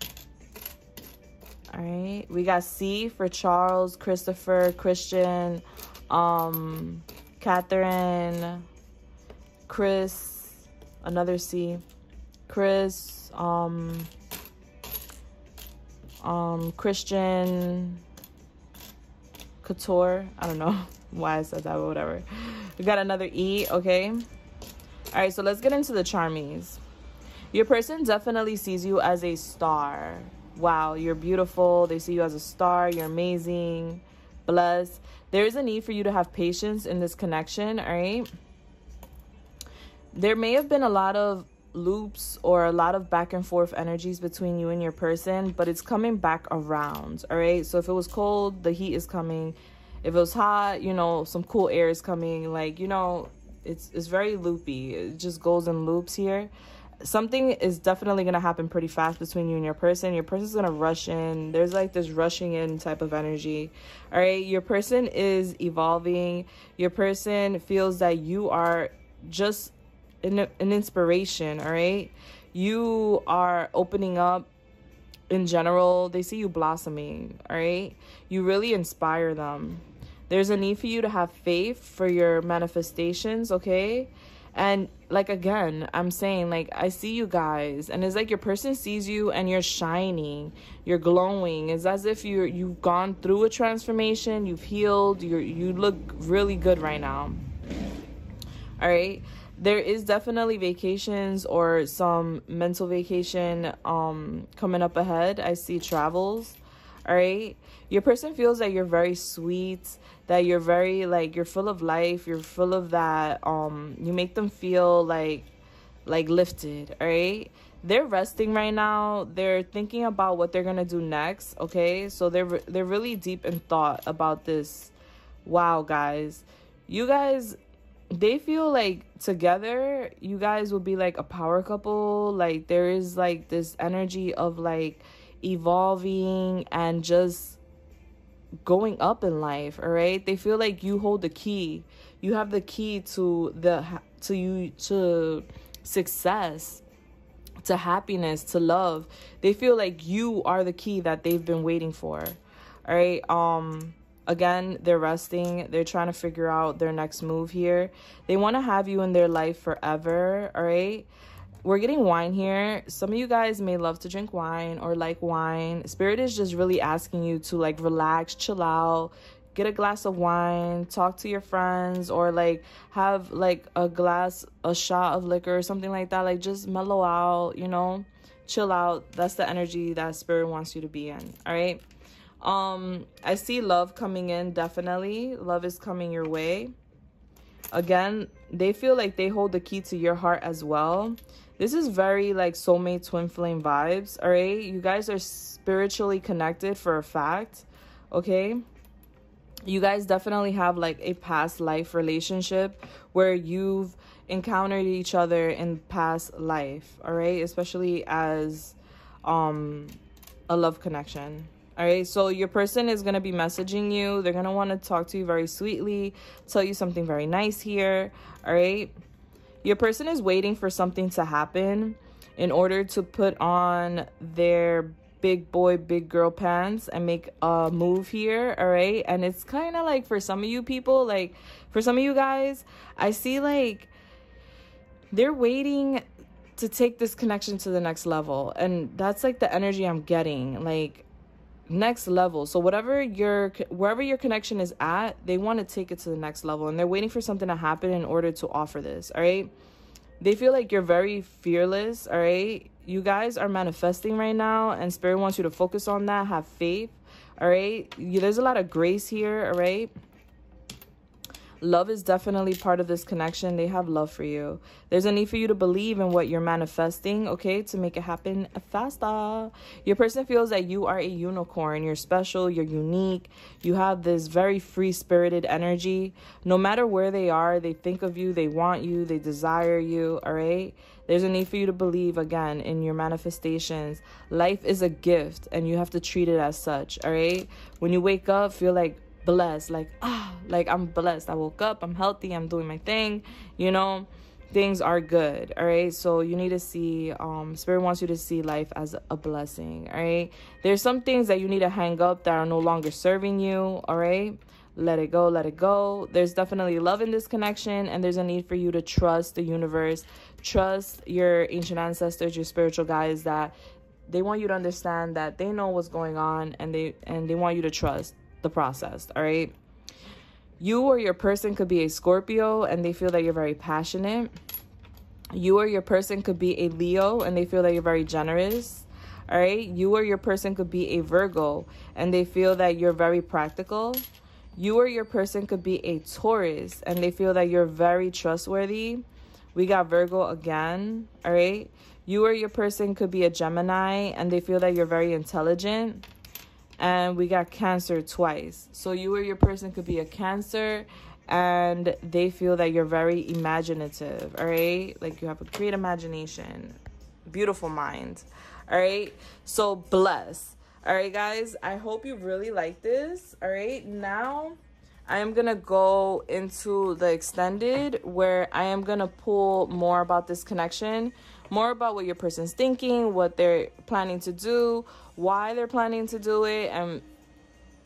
All right. We got C for Charles, Christopher, Christian, um, Catherine, Chris, another C, Chris, um, um, Christian Couture. I don't know why I said that, but whatever. We got another E, okay? All right, so let's get into the charmies. Your person definitely sees you as a star. Wow, you're beautiful. They see you as a star. You're amazing. Blessed. There is a need for you to have patience in this connection, all right? There may have been a lot of loops or a lot of back and forth energies between you and your person, but it's coming back around, all right? So if it was cold, the heat is coming. If it was hot, you know, some cool air is coming. Like, you know, it's it's very loopy. It just goes in loops here. Something is definitely going to happen pretty fast between you and your person. Your person's going to rush in. There's like this rushing in type of energy. All right? Your person is evolving. Your person feels that you are just an, an inspiration, all right? You are opening up in general. They see you blossoming, all right? You really inspire them. There's a need for you to have faith for your manifestations, okay? And like again, I'm saying like I see you guys and it's like your person sees you and you're shining, you're glowing. It's as if you you've gone through a transformation, you've healed, you you look really good right now. All right? there is definitely vacations or some mental vacation um coming up ahead i see travels all right your person feels that you're very sweet that you're very like you're full of life you're full of that um you make them feel like like lifted all right? They're resting right now. They're thinking about what they're gonna do next okay? So they're they're really deep in thought about this. Wow guys. You guys they feel like together you guys will be like a power couple. Like there is like this energy of like evolving and just going up in life all right they feel like you hold the key you have the key to the to you to success to happiness to love they feel like you are the key that they've been waiting for all right um Again, they're resting. They're trying to figure out their next move here. They want to have you in their life forever, all right? We're getting wine here. Some of you guys may love to drink wine or like wine. Spirit is just really asking you to like relax, chill out, get a glass of wine, talk to your friends, or like have like a glass, a shot of liquor or something like that. Like just mellow out, you know, chill out. That's the energy that spirit wants you to be in. All right um i see love coming in definitely love is coming your way again they feel like they hold the key to your heart as well this is very like soulmate twin flame vibes all right? You guys are spiritually connected for a fact okay? You guys definitely have like a past life relationship where you've encountered each other in past life all right? Especially as um a love connection all right? So your person is going to be messaging you. They're going to want to talk to you very sweetly tell you something very nice here all right your person is waiting for something to happen in order to put on their big boy, big girl pants and make a move here, all right? And it's kind of like for some of you people, like for some of you guys, I see like they're waiting to take this connection to the next level. And that's like the energy I'm getting. Like next level. So whatever your wherever your connection is at, they want to take it to the next level and they're waiting for something to happen in order to offer this, all right? They feel like you're very fearless, all right? You guys are manifesting right now and spirit wants you to focus on that, have faith, all right? There's a lot of grace here, all right? Love is definitely part of this connection. They have love for you. There's a need for you to believe in what you're manifesting, okay, to make it happen faster. Your person feels that you are a unicorn. You're special, you're unique. You have this very free spirited energy. No matter where they are, they think of you, they want you, they desire you, all right? There's a need for you to believe again in your manifestations. Life is a gift and you have to treat it as such, all right? When you wake up, feel like blessed. Like ah like i'm blessed. I woke up i'm healthy i'm doing my thing you know? Things are good all right? So you need to see um spirit wants you to see life as a blessing all right? There's some things that you need to hang up that are no longer serving you all right? Let it go let it go. There's definitely love in this connection and there's a need for you to trust the universe. Trust your ancient ancestors your spiritual guides that they want you to understand that they know what's going on and they and they want you to trust the process, all right? You or your person could be a Scorpio and they feel that you're very passionate. You or your person could be a Leo and they feel that you're very generous. All right. You or your person could be a Virgo and they feel that you're very practical. You or your person could be a Taurus and they feel that you're very trustworthy. We got Virgo again. All right. You or your person could be a Gemini and they feel that you're very intelligent and we got cancer twice. So you or your person could be a cancer and they feel that you're very imaginative, all right? Like you have a great imagination, beautiful mind, all right? So bless. All right, guys, I hope you really like this. All right, now I am gonna go into the extended where I am gonna pull more about this connection more about what your person's thinking, what they're planning to do, why they're planning to do it, and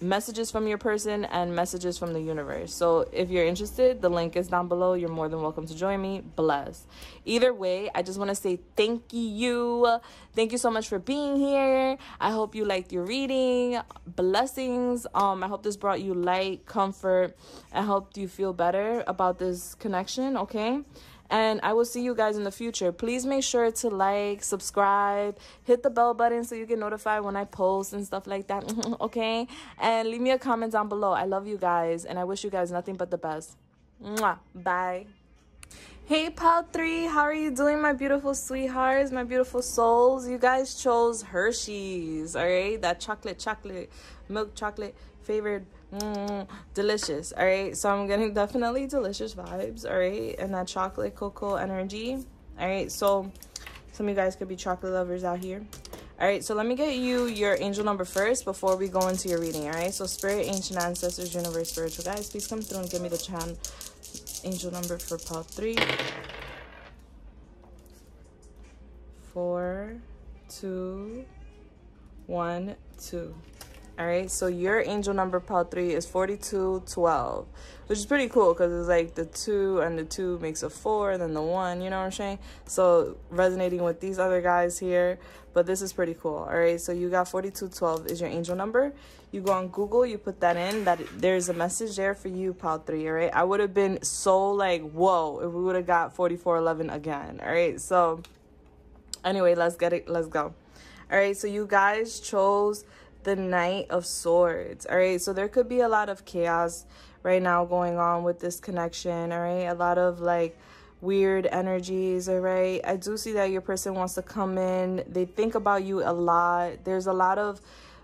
messages from your person and messages from the universe. So if you're interested, the link is down below. You're more than welcome to join me. Bless. Either way, I just want to say thank you. Thank you so much for being here. I hope you liked your reading. Blessings. Um I hope this brought you light, comfort, and helped you feel better about this connection, okay? And I will see you guys in the future. Please make sure to like, subscribe, hit the bell button so you get notified when I post and stuff like that. okay? And leave me a comment down below. I love you guys and I wish you guys nothing but the best. Mwah. Bye. Hey, Pal 3, how are you doing, my beautiful sweethearts, my beautiful souls? You guys chose Hershey's, all right? That chocolate, chocolate, milk chocolate favored Mm, delicious. All right. So I'm getting definitely delicious vibes. All right. And that chocolate cocoa energy. All right. So some of you guys could be chocolate lovers out here. All right. So let me get you your angel number first before we go into your reading. All right. So spirit, ancient ancestors, universe, spiritual guys, please come through and give me the chan angel number for part three. Four, two, one, two. All right, so your angel number pile three is 4212, which is pretty cool because it's like the two and the two makes a four, and then the one, you know what I'm saying? So resonating with these other guys here, but this is pretty cool. All right, so you got 4212 is your angel number. You go on Google, you put that in, that there's a message there for you, pile three. All right, I would have been so like, whoa, if we would have got 4411 again. All right, so anyway, let's get it, let's go. All right, so you guys chose the Knight of Swords. All right, so there could be a lot of chaos right now going on with this connection. All right, a lot of like weird energies, all right? I do see that your person wants to come in. They think about you a lot. There's a lot of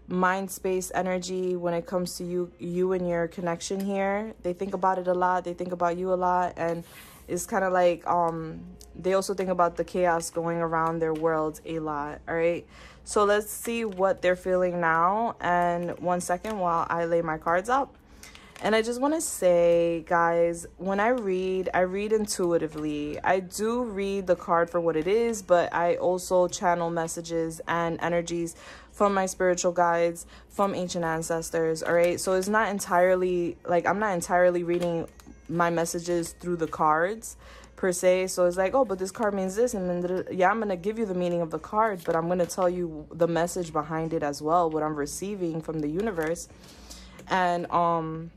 mind space energy when it comes to you you and your connection here. They think about it a lot. They think about you a lot and it's kind of like um they also think about the chaos going around their world a lot, all right? So let's see what they're feeling now and one second while I lay my cards out. And I just want to say, guys, when I read, I read intuitively. I do read the card for what it is, but I also channel messages and energies from my spiritual guides, from ancient ancestors. All right. So it's not entirely like I'm not entirely reading my messages through the cards per se. So it's like, oh, but this card means this. And then, yeah, I'm going to give you the meaning of the card, but I'm going to tell you the message behind it as well, what I'm receiving from the universe. And, um,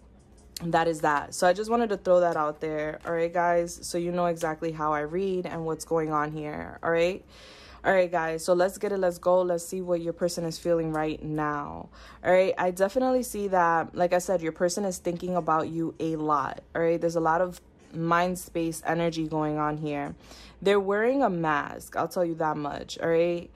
that is that. So I just wanted to throw that out there. All right, guys. So you know exactly how I read and what's going on here. All right. All right, guys. So let's get it. Let's go. Let's see what your person is feeling right now. All right. I definitely see that, like I said, your person is thinking about you a lot. All right. There's a lot of mind space energy going on here. They're wearing a mask. I'll tell you that much. All right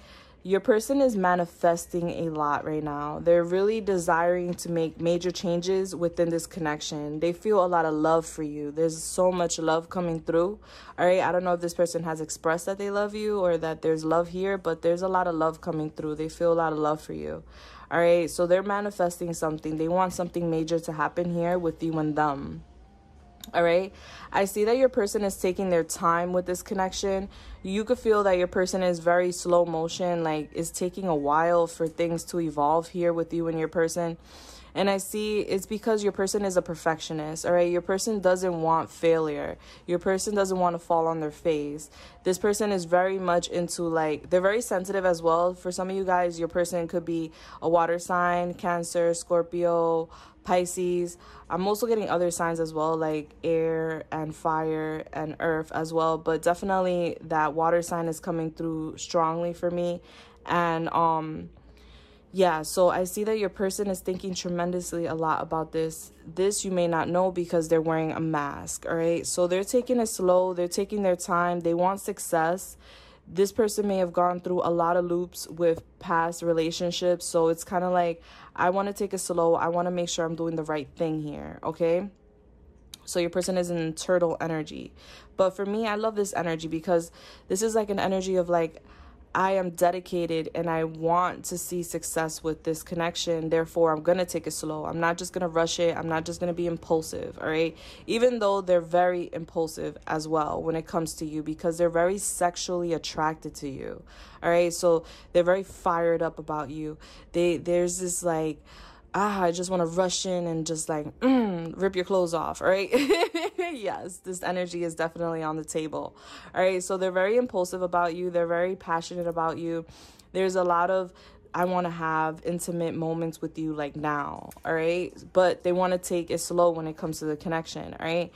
your person is manifesting a lot right now. They're really desiring to make major changes within this connection. They feel a lot of love for you. There's so much love coming through. All right. I don't know if this person has expressed that they love you or that there's love here, but there's a lot of love coming through. They feel a lot of love for you. All right. So they're manifesting something. They want something major to happen here with you and them. All right. I see that your person is taking their time with this connection. You could feel that your person is very slow motion, like it's taking a while for things to evolve here with you and your person. And I see it's because your person is a perfectionist, all right? Your person doesn't want failure. Your person doesn't want to fall on their face. This person is very much into like, they're very sensitive as well. For some of you guys, your person could be a water sign, Cancer, Scorpio, Pisces. I'm also getting other signs as well, like air and fire and earth as well. But definitely that water sign is coming through strongly for me. And um yeah, so I see that your person is thinking tremendously a lot about this. This you may not know because they're wearing a mask, all right? So they're taking it slow, they're taking their time, they want success this person may have gone through a lot of loops with past relationships. So it's kind of like, I want to take it slow. I want to make sure I'm doing the right thing here. Okay. So your person is in turtle energy. But for me, I love this energy because this is like an energy of like, I am dedicated and I want to see success with this connection. Therefore, I'm going to take it slow. I'm not just going to rush it. I'm not just going to be impulsive. All right. Even though they're very impulsive as well when it comes to you because they're very sexually attracted to you. All right. So they're very fired up about you. They, there's this like, ah, I just want to rush in and just like mm, rip your clothes off, right? yes, this energy is definitely on the table. All right, so they're very impulsive about you, they're very passionate about you. There's a lot of I want to have intimate moments with you like now, all right? But they want to take it slow when it comes to the connection, all right?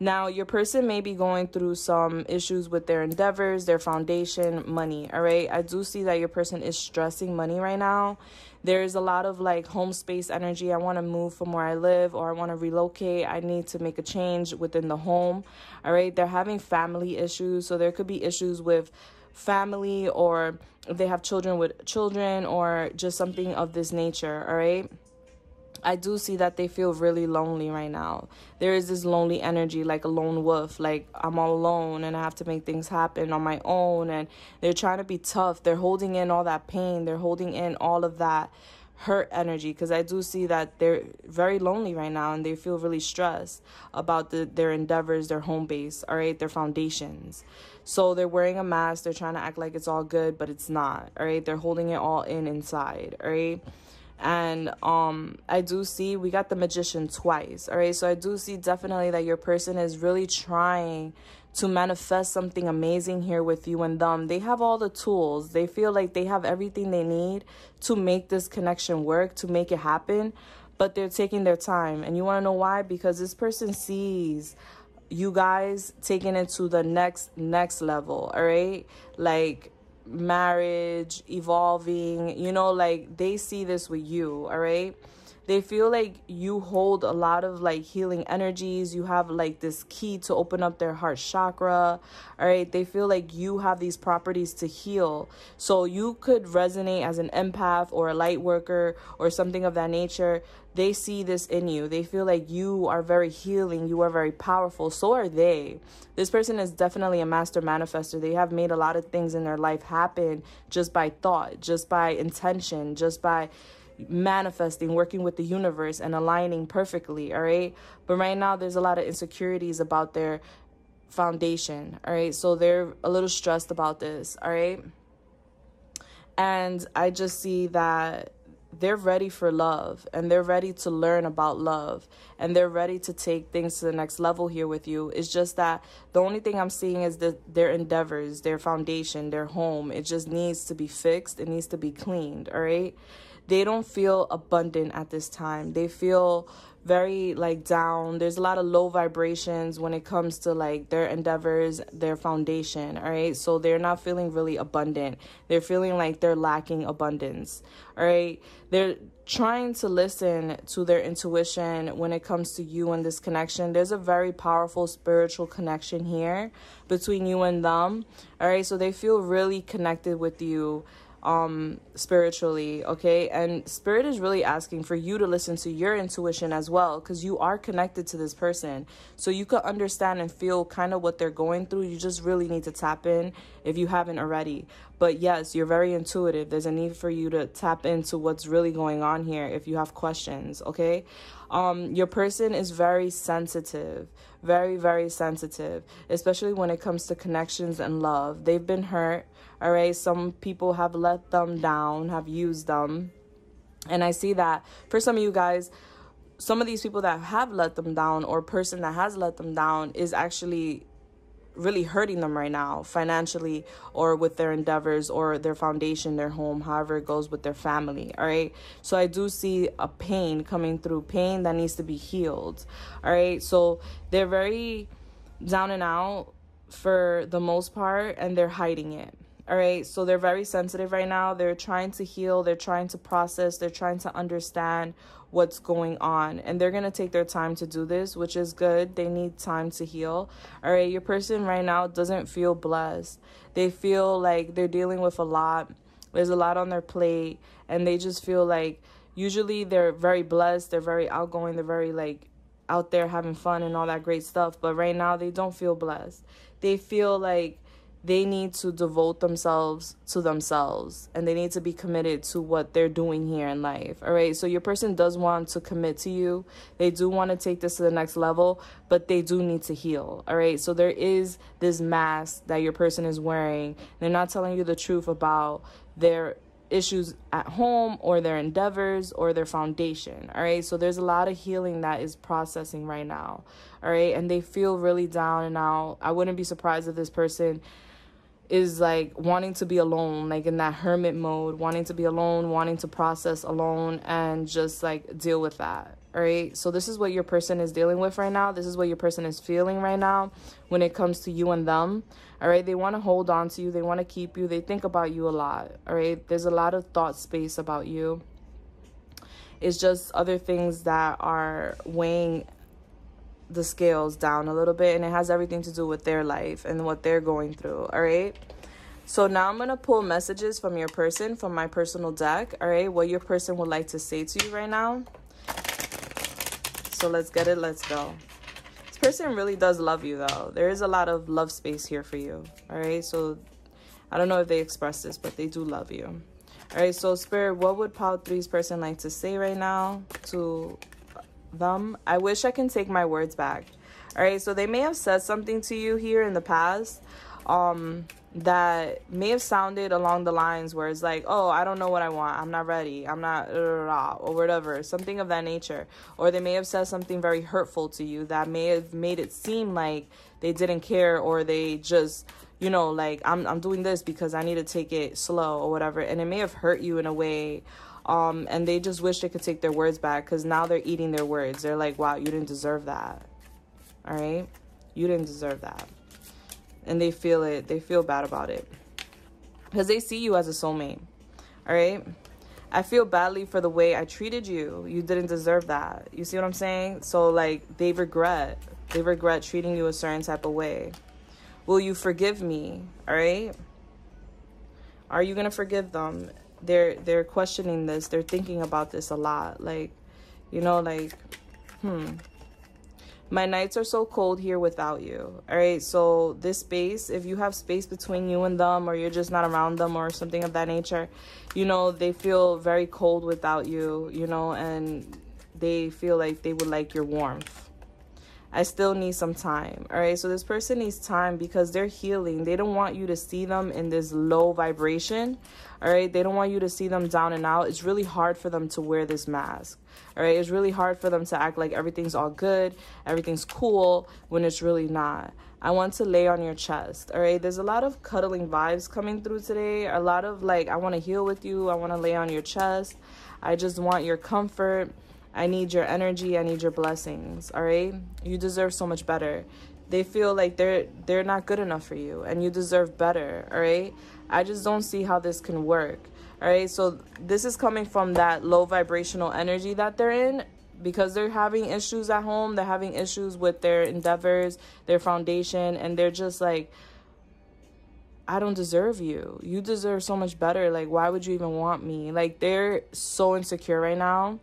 Now, your person may be going through some issues with their endeavors, their foundation, money, all right? I do see that your person is stressing money right now there's a lot of like home space energy. I want to move from where I live or I want to relocate. I need to make a change within the home. All right. They're having family issues. So there could be issues with family or they have children with children or just something of this nature. All right. I do see that they feel really lonely right now. There is this lonely energy, like a lone wolf, like I'm all alone and I have to make things happen on my own. And they're trying to be tough. They're holding in all that pain, they're holding in all of that hurt energy because I do see that they're very lonely right now and they feel really stressed about the, their endeavors, their home base, all right, their foundations. So they're wearing a mask, they're trying to act like it's all good, but it's not, all right? They're holding it all in inside, all right? And um i do see we got the magician twice all right? So i do see definitely that your person is really trying to manifest something amazing here with you and them. They have all the tools. They feel like they have everything they need to make this connection work to make it happen but they're taking their time. And you want to know why? Because this person sees you guys taking it to the next next level all right? Like marriage, evolving, you know, like they see this with you, all right? They feel like you hold a lot of like healing energies. You have like this key to open up their heart chakra all right? They feel like you have these properties to heal. So you could resonate as an empath or a light worker or something of that nature. They see this in you. They feel like you are very healing. You are very powerful. So are they. This person is definitely a master manifester. They have made a lot of things in their life happen just by thought just by intention just by manifesting, working with the universe and aligning perfectly, all right? But right now there's a lot of insecurities about their foundation, all right? So they're a little stressed about this, all right? And I just see that they're ready for love and they're ready to learn about love and they're ready to take things to the next level here with you. It's just that the only thing I'm seeing is that their endeavors, their foundation, their home, it just needs to be fixed. It needs to be cleaned, all right? They don't feel abundant at this time. They feel very like down. There's a lot of low vibrations when it comes to like their endeavors, their foundation, all right? So they're not feeling really abundant. They're feeling like they're lacking abundance. All right? They're trying to listen to their intuition when it comes to you and this connection. There's a very powerful spiritual connection here between you and them. All right? So they feel really connected with you um spiritually okay? And spirit is really asking for you to listen to your intuition as well because you are connected to this person. So you could understand and feel kind of what they're going through. You just really need to tap in if you haven't already. But yes you're very intuitive. There's a need for you to tap into what's really going on here if you have questions okay? Um your person is very sensitive very very sensitive especially when it comes to connections and love they've been hurt all right. Some people have let them down, have used them. And I see that for some of you guys, some of these people that have let them down or person that has let them down is actually really hurting them right now financially or with their endeavors or their foundation their home however it goes with their family all right so i do see a pain coming through pain that needs to be healed all right so they're very down and out for the most part and they're hiding it all right. So they're very sensitive right now. They're trying to heal. They're trying to process. They're trying to understand what's going on. And they're going to take their time to do this, which is good. They need time to heal. All right. Your person right now doesn't feel blessed. They feel like they're dealing with a lot. There's a lot on their plate. And they just feel like usually they're very blessed. They're very outgoing. They're very like out there having fun and all that great stuff. But right now they don't feel blessed. They feel like they need to devote themselves to themselves and they need to be committed to what they're doing here in life. All right. So your person does want to commit to you. They do want to take this to the next level, but they do need to heal. All right. So there is this mask that your person is wearing. They're not telling you the truth about their issues at home or their endeavors or their foundation. All right. So there's a lot of healing that is processing right now. All right. And they feel really down and out. I wouldn't be surprised if this person is like wanting to be alone, like in that hermit mode, wanting to be alone, wanting to process alone and just like deal with that. All right. So, this is what your person is dealing with right now. This is what your person is feeling right now when it comes to you and them. All right. They want to hold on to you, they want to keep you, they think about you a lot. All right. There's a lot of thought space about you. It's just other things that are weighing the scales down a little bit and it has everything to do with their life and what they're going through all right? So now i'm going to pull messages from your person from my personal deck all right? What your person would like to say to you right now. So let's get it let's go. This person really does love you though. There is a lot of love space here for you all right? So i don't know if they express this but they do love you. All right so spirit what would pile three's person like to say right now to them. I wish I can take my words back. All right, so they may have said something to you here in the past um that may have sounded along the lines where it's like, oh, I don't know what I want. I'm not ready. I'm not, or whatever, something of that nature. Or they may have said something very hurtful to you that may have made it seem like they didn't care or they just, you know, like, I'm, I'm doing this because I need to take it slow or whatever. And it may have hurt you in a way um, and they just wish they could take their words back because now they're eating their words. They're like, wow, you didn't deserve that. All right? You didn't deserve that. And they feel it. They feel bad about it. Because they see you as a soulmate. All right? I feel badly for the way I treated you. You didn't deserve that. You see what I'm saying? So like they regret. They regret treating you a certain type of way. Will you forgive me? All right? Are you going to forgive them? They're they're questioning this. They're thinking about this a lot. Like, you know, like hmm. My nights are so cold here without you. All right. So, this space, if you have space between you and them, or you're just not around them, or something of that nature, you know, they feel very cold without you, you know, and they feel like they would like your warmth. I still need some time. All right. So this person needs time because they're healing. They don't want you to see them in this low vibration. All right. They don't want you to see them down and out. It's really hard for them to wear this mask. All right. It's really hard for them to act like everything's all good, everything's cool when it's really not. I want to lay on your chest. All right. There's a lot of cuddling vibes coming through today. A lot of like, I want to heal with you. I want to lay on your chest. I just want your comfort. I need your energy. I need your blessings. All right. You deserve so much better. They feel like they're they're not good enough for you and you deserve better. All right. I just don't see how this can work. All right. So this is coming from that low vibrational energy that they're in because they're having issues at home. They're having issues with their endeavors, their foundation, and they're just like, I don't deserve you. You deserve so much better. Like, why would you even want me? Like, they're so insecure right now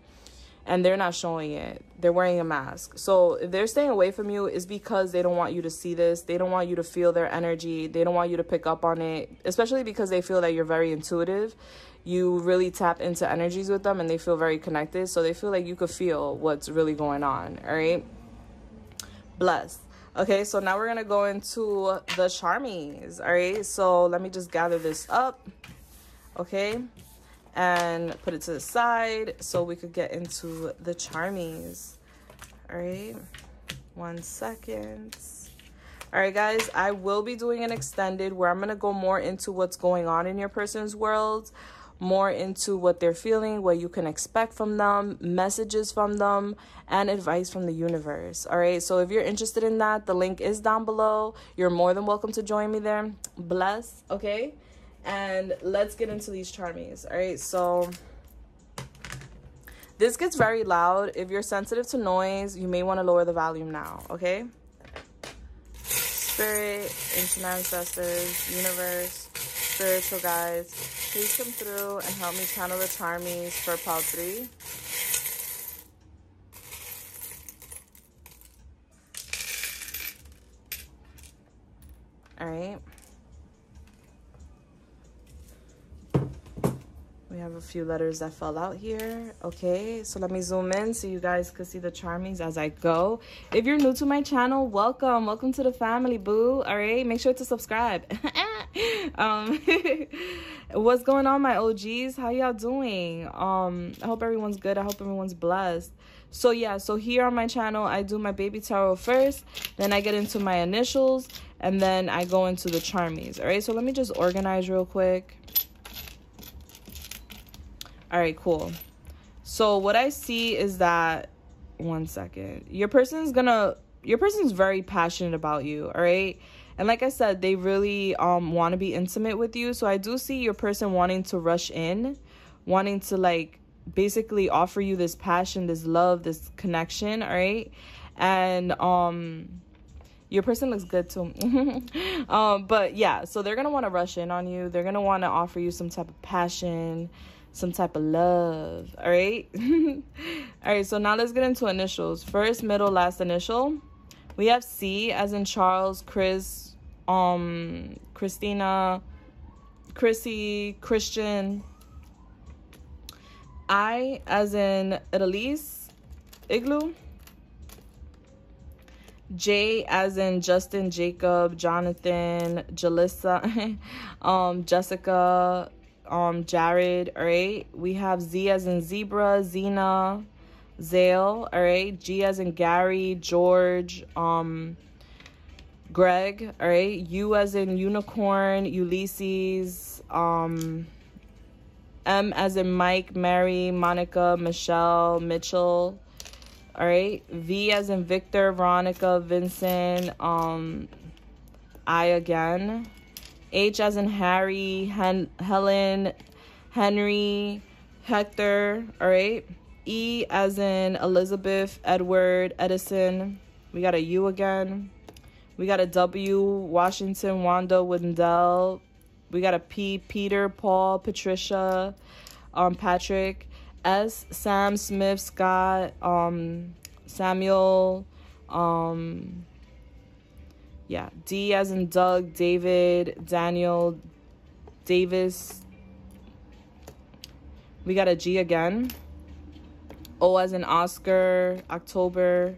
and they're not showing it. They're wearing a mask. So if they're staying away from you, it's because they don't want you to see this. They don't want you to feel their energy. They don't want you to pick up on it, especially because they feel that you're very intuitive. You really tap into energies with them and they feel very connected. So they feel like you could feel what's really going on. All right. Blessed. Okay, so now we're going to go into the charmies. All right. So let me just gather this up. Okay and put it to the side so we could get into the charmies. All right, one second. All right, guys, I will be doing an extended where I'm going to go more into what's going on in your person's world, more into what they're feeling, what you can expect from them, messages from them, and advice from the universe. All right, so if you're interested in that, the link is down below. You're more than welcome to join me there. Bless, okay? And let's get into these charmies all right? So this gets very loud. If you're sensitive to noise you may want to lower the volume now okay? Spirit ancient ancestors universe spiritual guides please come through and help me channel the charmies for pile three. All right we have a few letters that fell out here. Okay so let me zoom in so you guys can see the charmings as i go. If you're new to my channel welcome. Welcome to the family boo. All right make sure to subscribe. Um what's going on my og's how y'all doing? Um i hope everyone's good. I hope everyone's blessed. So yeah so here on my channel i do my baby tarot first then i get into my initials and then i go into the charmies. All right so let me just organize real quick all right, cool. So what I see is that one second. Your person's gonna your person's very passionate about you, all right? And like I said, they really um want to be intimate with you. So I do see your person wanting to rush in, wanting to like basically offer you this passion, this love, this connection, all right? And um your person looks good too. um but yeah, so they're going to want to rush in on you. They're going to want to offer you some type of passion, some type of love. All right. all right. So now let's get into initials. First, middle, last initial. We have C as in Charles, Chris, um, Christina, Chrissy, Christian. I as in Elise, Igloo. J as in Justin, Jacob, Jonathan, Julissa, um, Jessica, um Jared, all right? We have Z as in zebra, Zena, Zale, all right? G as in Gary, George, um Greg, all right? U as in unicorn, Ulysses, um M as in Mike, Mary, Monica, Michelle, Mitchell, all right? V as in Victor, Veronica, Vincent, um I again, H as in Harry, Hen Helen, Henry, Hector, all right? E as in Elizabeth, Edward, Edison. We got a U again. We got a W, Washington, Wanda, Wendell. We got a P, Peter, Paul, Patricia, um, Patrick. S, Sam, Smith, Scott, um, Samuel, um, yeah, D as in Doug, David, Daniel, Davis. We got a G again. O as in Oscar, October.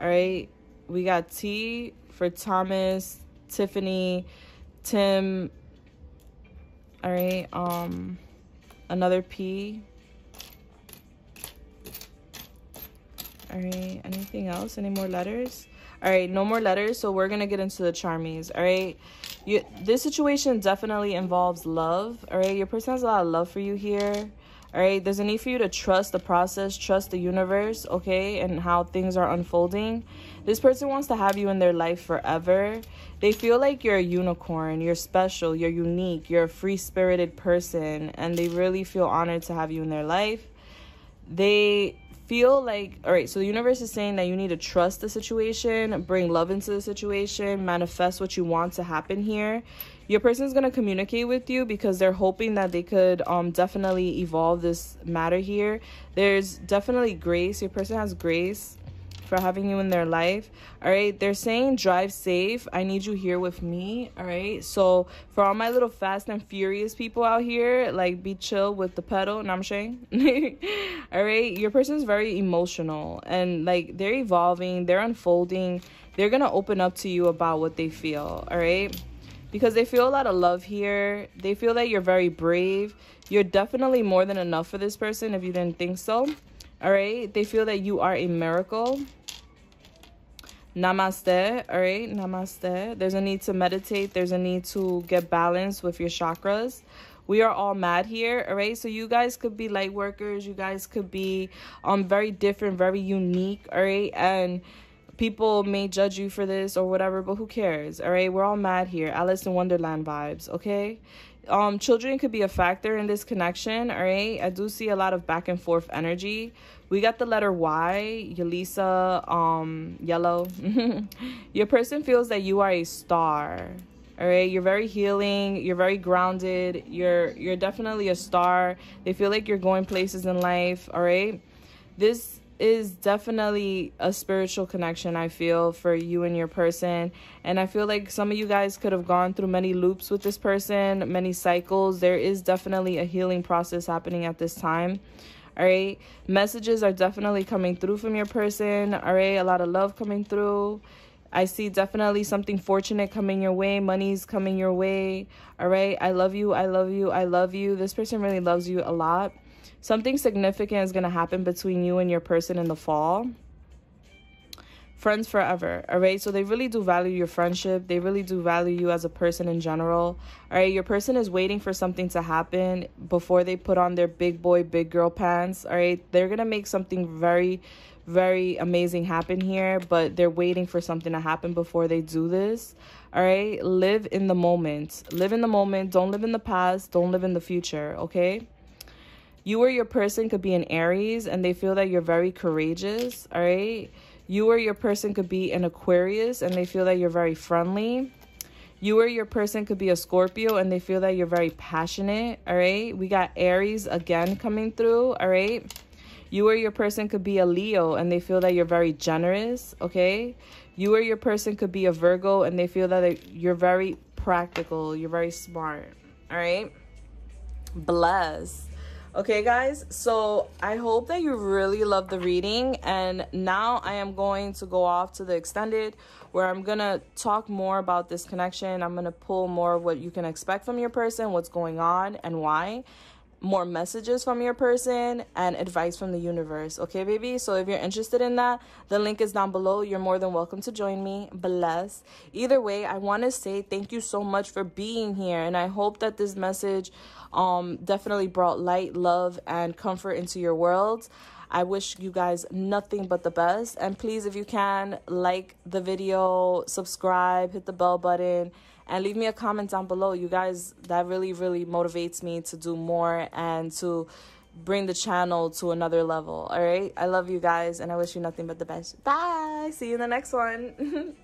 All right. We got T for Thomas, Tiffany, Tim. All right. Um, another P. All right. Anything else? Any more letters? All right. No more letters. So we're gonna get into the charmies. All right. You. This situation definitely involves love. All right. Your person has a lot of love for you here. All right. There's a need for you to trust the process, trust the universe. Okay, and how things are unfolding. This person wants to have you in their life forever. They feel like you're a unicorn, you're special, you're unique, you're a free spirited person, and they really feel honored to have you in their life. They feel like all right so the universe is saying that you need to trust the situation bring love into the situation manifest what you want to happen here. Your person is going to communicate with you because they're hoping that they could um definitely evolve this matter here. There's definitely grace. Your person has grace for having you in their life. All right. They're saying drive safe. I need you here with me. All right. So for all my little fast and furious people out here, like be chill with the pedal. And I'm saying, all right. Your person's very emotional and like they're evolving, they're unfolding. They're going to open up to you about what they feel. All right because they feel a lot of love here. They feel that you're very brave. You're definitely more than enough for this person if you didn't think so. All right. They feel that you are a miracle. Namaste. All right. Namaste. There's a need to meditate. There's a need to get balance with your chakras. We are all mad here. All right. So you guys could be light workers. You guys could be um very different, very unique. All right. And people may judge you for this or whatever, but who cares? All right. We're all mad here. Alice in Wonderland vibes. Okay um children could be a factor in this connection all right? I do see a lot of back and forth energy. We got the letter y yelisa um yellow. Your person feels that you are a star all right? You're very healing you're very grounded you're you're definitely a star. They feel like you're going places in life all right? This is definitely a spiritual connection I feel for you and your person and I feel like some of you guys could have gone through many loops with this person many cycles there is definitely a healing process happening at this time all right messages are definitely coming through from your person all right a lot of love coming through I see definitely something fortunate coming your way. Money's coming your way. All right. I love you. I love you. I love you. This person really loves you a lot. Something significant is going to happen between you and your person in the fall. Friends forever, all right? So they really do value your friendship. They really do value you as a person in general, all right? Your person is waiting for something to happen before they put on their big boy, big girl pants, all right? They're going to make something very, very amazing happen here, but they're waiting for something to happen before they do this. All right? Live in the moment. Live in the moment. Don't live in the past. Don't live in the future, okay? You or your person could be an Aries and they feel that you're very courageous, all right? You or your person could be an Aquarius and they feel that you're very friendly. You or your person could be a Scorpio and they feel that you're very passionate, all right? We got Aries again coming through, all right? You or your person could be a Leo and they feel that you're very generous, okay? You or your person could be a Virgo and they feel that you're very practical, you're very smart, all right? Bless. Okay, guys, so I hope that you really love the reading. And now I am going to go off to the extended where I'm going to talk more about this connection. I'm going to pull more of what you can expect from your person, what's going on, and why more messages from your person and advice from the universe. Okay, baby? So if you're interested in that, the link is down below. You're more than welcome to join me. Bless. Either way, I want to say thank you so much for being here. And I hope that this message um, definitely brought light, love, and comfort into your world. I wish you guys nothing but the best. And please, if you can, like the video, subscribe, hit the bell button and leave me a comment down below. You guys, that really, really motivates me to do more and to bring the channel to another level. All right. I love you guys and I wish you nothing but the best. Bye. See you in the next one.